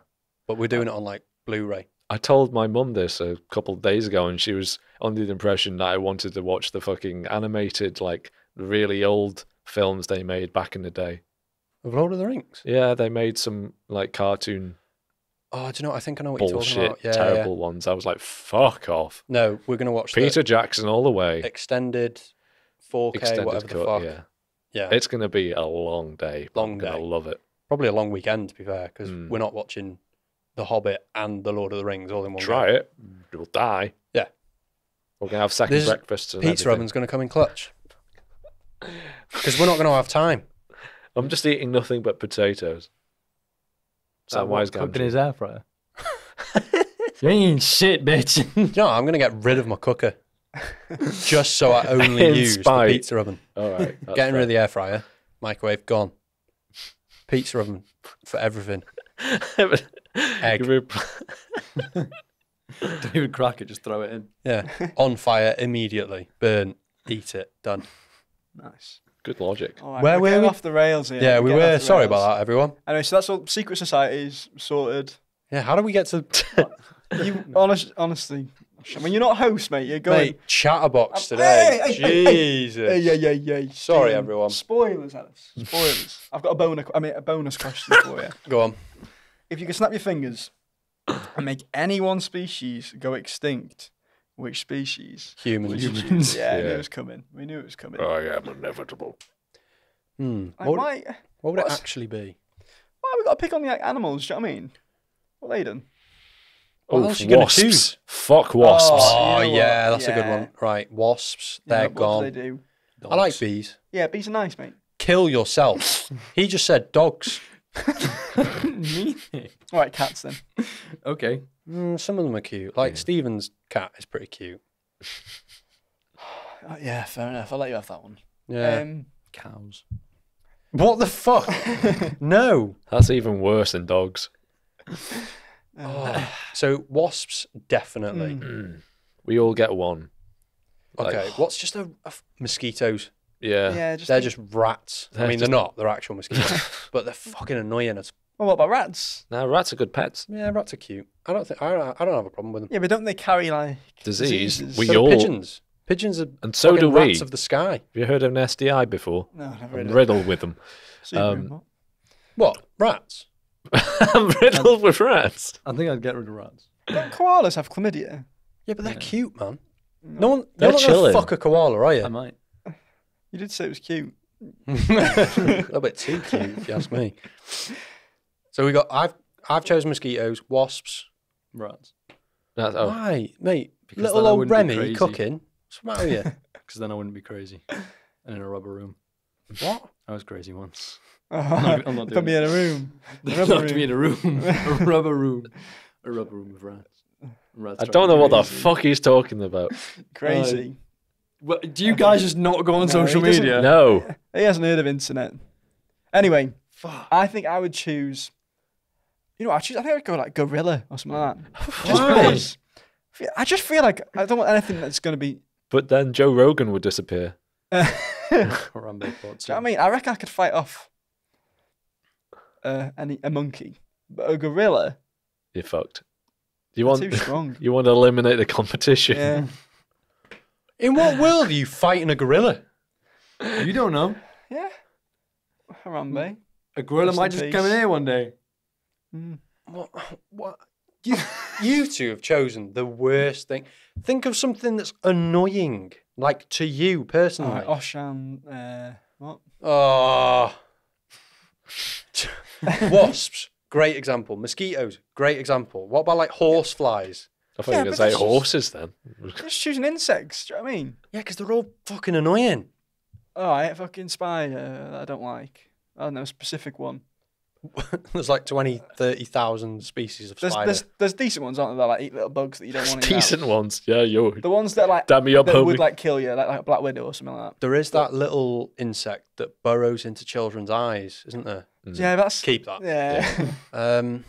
But we're doing it on like Blu-ray. I told my mum this a couple of days ago, and she was under the impression that I wanted to watch the fucking animated, like really old films they made back in the day. Of Lord of the Rings. Yeah, they made some like cartoon Oh, do you know? What? I think I know what you're talking about. Yeah, terrible yeah. ones. I was like, fuck off. No, we're gonna watch Peter Jackson all the way. extended 4K, Extended whatever the fuck. yeah. Yeah, It's going to be a long day. Long I'm gonna love it. probably a long weekend to be fair, because Mm. we're not watching The Hobbit and The Lord of the Rings all in one. Try go. it. You'll die. Yeah. We're going to have second This is- breakfasts and Pizza everything. oven's going to come in clutch because we're not going to have time. I'm just eating nothing but potatoes. Samwise Cooked in Gamgee. his air fryer. you ain't shit, bitch. Do you know, what? I'm going to get rid of my cooker just so I only In use the pizza oven. All right. that's Getting rid of the air fryer, microwave gone. Pizza oven for everything. Egg. Don't even crack it, just throw it in. Yeah, on fire immediately. Burn. Eat it. Done. Nice. Good logic. All right, Where we're were we? off the rails here. Yeah, we getting were. the Sorry rails. about that, everyone. Anyway, so that's all. Secret societies sorted. Yeah, how do we get to You honest, honestly, I mean, you're not host, mate. You're going. mate, chatterbox Um, today? hey, hey, hey, hey. Jesus. Hey, yeah, yeah, yeah. Sorry, Damn. everyone. Spoilers, Alice. Spoilers. I've got a bonus. I mean, a bonus question for you. Go on. If you could snap your fingers and make any one species go extinct, which species? Humans. Humans. Yeah, I knew it was coming. We knew it was coming. I am inevitable. Hmm. Like, What, would- why? what would it what's- actually be? Why have we got to pick on the like, animals? Do you know what I mean? What they done? What Oh, else you gonna wasps. choose? Fuck wasps. Oh, you know what? yeah, that's a good Yeah. one. Right, wasps, Yeah, they're what gone. do they do? I like bees. Yeah, bees are nice, mate. Kill yourself. he just said dogs. Me? All right, cats then. okay. Mm, some of them are cute. Like Yeah. Stephen's cat is pretty cute. Oh, yeah, fair enough. I'll let you have that one. Yeah. Um, Cows. what the fuck? no. That's even worse than dogs. Oh. So wasps, definitely. Mm. We all get one. Like- Okay. What's just a, a f- mosquitoes? Yeah. yeah, just They're think- just rats. I They're mean, just- they're not. They're actual mosquitoes, but they're fucking annoying. As Well, what about rats? Now rats are good pets. yeah, rats are cute. I don't think I don't, I don't have a problem with them. Yeah, but don't they carry like Disease. Diseases. We So do all. pigeons. Pigeons are And so fucking do we. rats of the sky. Have you heard of an SDI before? No, never I'm heard of riddled with them. Super um, remote. What rats? I'm riddled with rats. I think I'd get rid of rats. Don't koalas have chlamydia? Yeah, but they're Yeah. cute, man. No one. They're You're not chilling. gonna fuck a koala, are you? I you? might. You did say it was cute. a little bit too cute, if you ask me. So we got. I've I've chosen mosquitoes, wasps. Rats. That's, oh, Why, mate? Because Little I old wouldn't be Remy crazy. cooking. What's the matter with you? Because then I wouldn't be crazy. And in a rubber room. what? I was crazy once. not- I'm not Put doing me in a room. A There's rubber not to be in a room. a rubber room. A rubber room with rats. Rats I don't know me what the fuck he's talking about. Crazy. Um, well, do you guys just not go on No, social he doesn't- media? No. he hasn't heard of internet. Anyway, Fuck. I think I would choose. You know, I choose. I think I'd go like gorilla or something like that. Just because. I just feel like I don't want anything that's going to be. But then Joe Rogan would disappear. Uh, Harambe thoughts. Do you know what I mean? I reckon I could fight off uh, any a monkey, but a gorilla You're fucked. You want too strong. you want to eliminate the competition. yeah, In what world are you fighting a gorilla? You don't know. yeah. Harambe. A gorilla Rest might just peace. come in here one day. Mm. What? What? You, you two have chosen the worst thing. Think of something that's annoying, like to you personally. Alright, Oshan. Uh, what? Oh. Wasps, great example. Mosquitoes, great example. What about like horse flies? I thought Yeah, you were going but to say that's just- horses then. Just choosing insects. Do you know what I mean? Yeah, because they're all fucking annoying. All right, fucking spider. that I don't like. I don't know a specific one. there's like 20, 30,000 species of There's spider. there's there's decent ones, aren't there? That like eat little bugs that you don't want to. Decent ones. Yeah, yo. The ones that like Damn me up, that homie. would like kill you, like like a black widow or something like that. There is that little insect that burrows into children's eyes, isn't there? Yeah, that's Keep that. yeah. Um,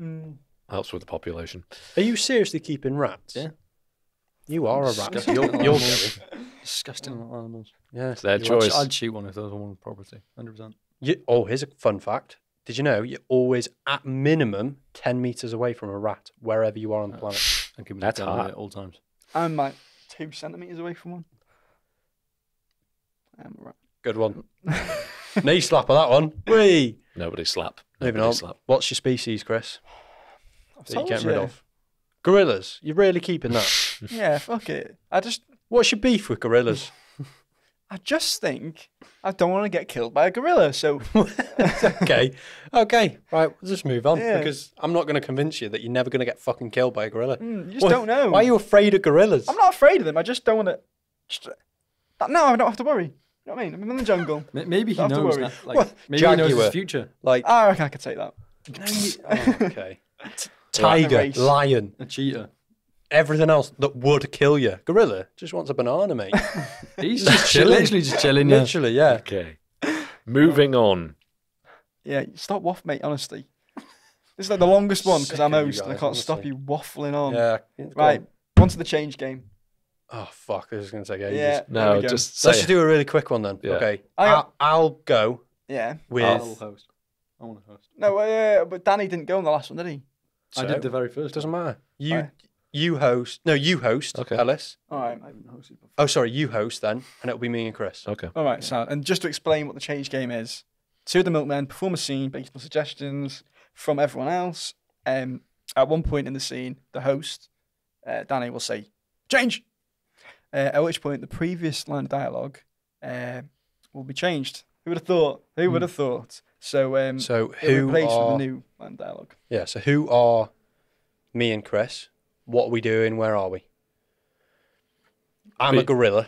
Mm. Helps with the population. are you seriously keeping rats? Yeah. You are a rat. You're, you're Disgusting little animals. Yeah. It's their I'd, choice. I'd shoot one if there was one on property. 100%. You, oh, here's a fun fact. Did you know you're always at minimum 10 meters away from a rat, wherever you are on the planet? And keep That's down hot. at all times. I'm like two centimeters away from one. I'm right. Good one. Knee slap of that one. Whee! Nobody slap. Moving Nobody on. slap. What's your species, Chris? I've That you're told getting rid you. of? Gorillas. You're really keeping that? Yeah, fuck it. I just What's your beef with gorillas? I just think I don't want to get killed by a gorilla. So okay. Okay. Right. We'll just move on Yeah. because I'm not going to convince you that you're never going to get fucking killed by a gorilla. mm, you just Why- don't know. Why are you afraid of gorillas? I'm not afraid of them. I just don't want to. Just, uh, no, I don't have to worry. You know what I mean? I'm in the jungle. Maybe he Don't have to knows worry. that. Like, Well, maybe he knows Jaguar. his future. Like, I reckon I could take that. no, you- oh, okay. Tiger, lion, A cheetah. Everything else that would kill you. Gorilla just wants a banana, mate. He's just chill, chilling. literally just chilling. Yeah. Literally, yeah. Okay. Moving on. Yeah, stop waff, mate. Honestly, this is like the longest one because Sick I'm of you host and I guys, can't stop honestly. you waffling on. Yeah. Right, on. on to the change game. Oh fuck! This is going to take ages. Yeah, there No, we go. just say Let's just do a really quick one then. Yeah. Okay. I I'll, got- I'll go yeah. with. I'll host. I want to host. No, uh, but Danny didn't go on the last one, did he? I So, did the very first. Doesn't matter. You Right. You host. No, you host. Okay. Ellis. All right. I haven't hosted before. Oh, sorry. You host then, and it'll be me and Chris. Okay. All right. So, and just to explain what the change game is, two of the milkmen perform a scene based on suggestions from everyone else. Um, at one point in the scene, the host, uh, Danny, will say, "Change," uh, at which point the previous line of dialogue uh, will be changed. Who would have thought? Who would have thought? So, um, So who replaced are? with a new line of dialogue. Yeah. So who are me and Chris? What are we doing? Where are we? I'm a Be- gorilla,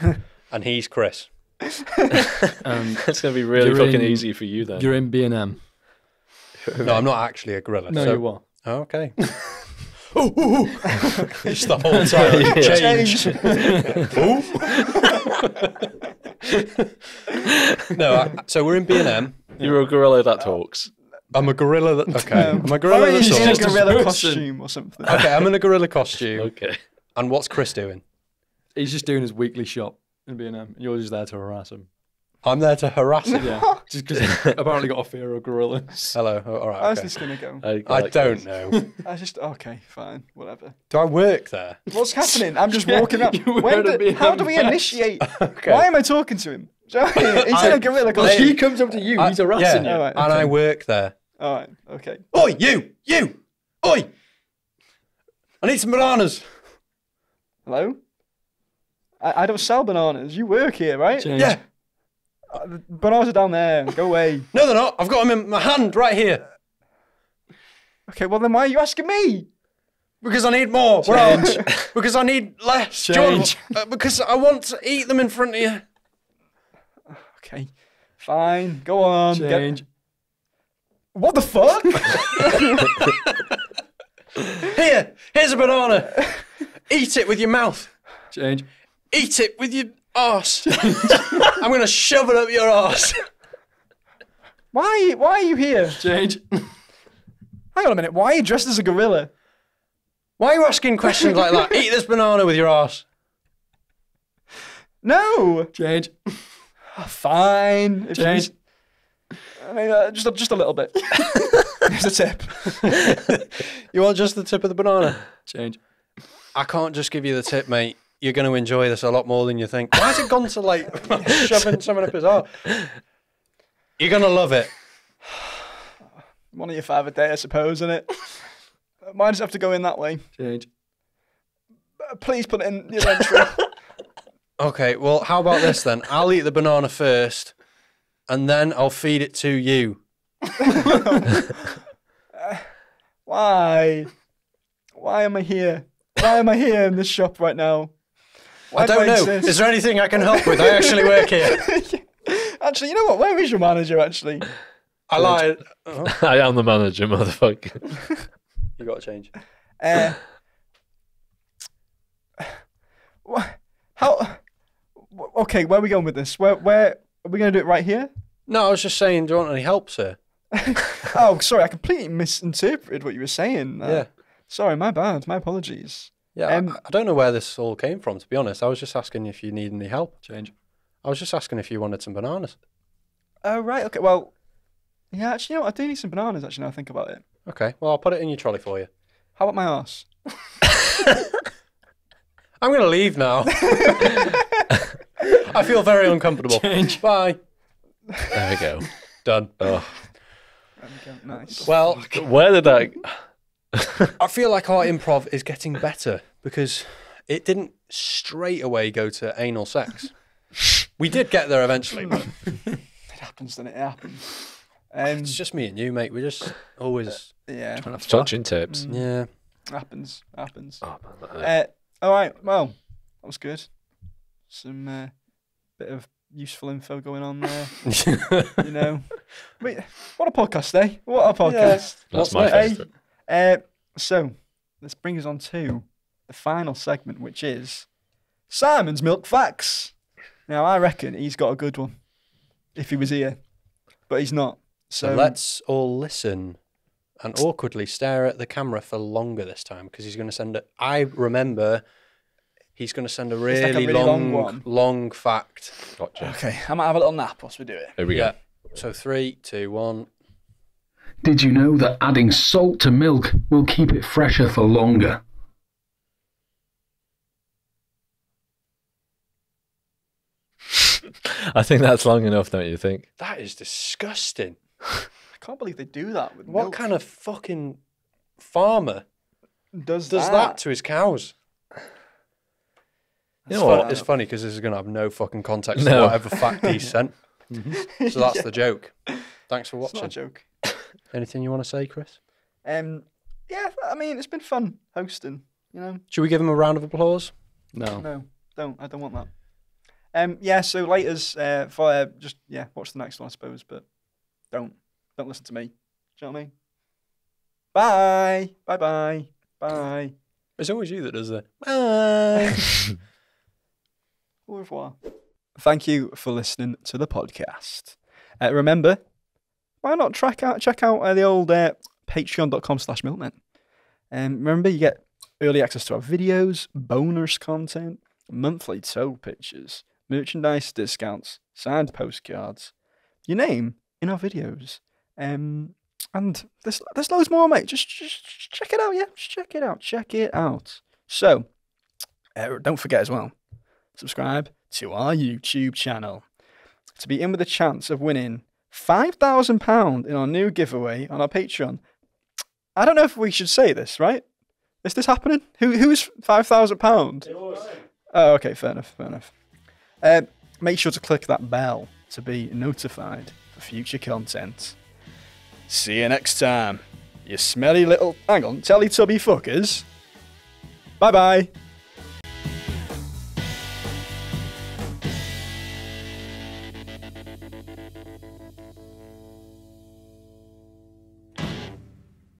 and he's Chris. Um, It's going to be really You're fucking in- easy for you then. you're in B and M. No, I'm not actually a gorilla. No, so- you are. Oh, okay. ooh, ooh, ooh. Just the whole time. Change. no, I, so we're in B and M. You're a gorilla that talks. I'm a gorilla. That, okay, Um, I'm a gorilla. Why That don't just in a talks. gorilla person. costume or something? Okay, I'm in a gorilla costume. Okay. And what's Chris doing? He's just doing his weekly shop in B and M. You're just there to harass him. I'm there to harass him. Yeah, just because apparently got a fear of gorillas. Hello. oh, All right. How's okay. this gonna go? I, I like don't this. know. I just okay, fine, whatever. Do I work there? What's happening? I'm just walking up. you When were to do- be how do we embarrassed. initiate? Okay. Why am I talking to him? Do you know what I mean? He's in I- a gorilla Well, costume. he comes up to you. I- he's harassing yeah, you. Alright, And I work there. All right, okay. Oi, you, you, oi! I need some bananas. Hello. I, I don't sell bananas. You work here, right? Change. Yeah. Uh, bananas are down there. Go away. No, they're not. I've got them in my hand right here. Okay, well then why are you asking me? Because I need more. Bro. because I need less. Do you want- Change. uh, because I want to eat them in front of you. Okay, Fine. Go on. get- Change. What the fuck? Here, here's a banana. Eat it with your mouth. Change. Eat it with your ass. I'm gonna shove it up your ass. why? Why are you here? Change. Hang on a minute. Why are you dressed as a gorilla? Why are you asking questions like that? Eat this banana with your ass. No. Change. Fine. If you- Change. I mean, uh, just a, just a little bit. Here's a tip. You want just the tip of the banana? Change. I can't just give you the tip, mate. You're going to enjoy this a lot more than you think. Why has it gone to like shoving someone up his arse? You're going to love it. One of your five a day, I suppose, isn't it? Mine just have to go in that way. Change. Uh, Please put it in your entry. Okay, well, how about this then? I'll eat the banana first, and then I'll feed it to you. Why? Why am I here? Why am I here in this shop right now? Why I do don't know. exist? Is there anything I can help with? I actually work here. Actually, you know what? Where is your manager? Actually, I lied. I am the manager, motherfucker. You got to change. uh, wha- how? Okay, where are we going with this? Where where are we going to do it right here? No, I was just saying, do you want any help, sir? Oh, sorry, I completely misinterpreted what you were saying. Uh, Yeah. Sorry, my bad. My apologies. Yeah, I- Um, I, don't know where this all came from, to be honest. I was just asking if you need any help. Change. I was just asking if you wanted some bananas. Oh right. Okay. Well, yeah. Actually, you know what? I do need some bananas. Actually, now I think about it. Okay, well, I'll put it in your trolley for you. How about my ass? I'm going to leave now. I feel very uncomfortable. Change. Bye. There we go. Done. Oh, There we go. Nice. Well, where did that? I feel like our improv is getting better because it didn't straight away go to anal sex. We did get there eventually, but It happens, then it happens. Um, it's just me and you, mate. We're just always, yeah, Touching tips. yeah. happens, happens. Oh, man, Uh, all right. Well, that was good. Some uh, bit of useful info going on there. you know, Wait, what a podcast, eh? What a podcast. That's What's my Hey, favourite. Uh, so this brings us on to the final segment, which is Simon's Milk Facts. Now, I reckon he's got a good one if he was here, but he's not. So, So let's all listen and awkwardly stare at the camera for longer this time because he's going to send it. I remember he's going to send a really, like a really long long, one. long fact. Gotcha. Okay, I might have a little nap whilst we do it. Here we Yeah. go. So three, two, one. Did you know that adding salt to milk will keep it fresher for longer? I think that's long enough, don't you think? That is disgusting. I can't believe they do that with What milk. kind of fucking farmer does does that to his cows? You It's, know what? it's funny because this is going to have no fucking context No. to whatever fact he sent. So that's the joke. Thanks for It's not a watching. joke. Anything you want to say, Chris? Um, yeah, I mean, it's been fun hosting. You know, Should we give him a round of applause? No. no, don't. I don't want that. Um, yeah. So later's uh, for uh, just yeah, watch the next one, I suppose, but don't don't listen to me. Do you know what I mean? Bye, bye, bye, bye. It's always you that does that. Bye. Au revoir. Thank you for listening to the podcast. Uh, remember, why not track out check out uh, the old uh, patreon.com slash milkmen. Um, remember, you get early access to our videos, bonus content, monthly toe pictures, merchandise discounts, signed postcards, your name in our videos. Um, and there's, there's loads more, mate. Just, just, just check it out, yeah? Just check it out. Check it out. So, uh, don't forget as well, subscribe to our YouTube channel to be in with a chance of winning £5,000 in our new giveaway on our Patreon. I don't know if we should say this, right? Is this happening? Who Who's £5,000? Oh, okay, fair enough, fair enough. Uh, make sure to click that bell to be notified for future content. See you next time, you smelly little. Hang on, Teletubby fuckers. Bye bye.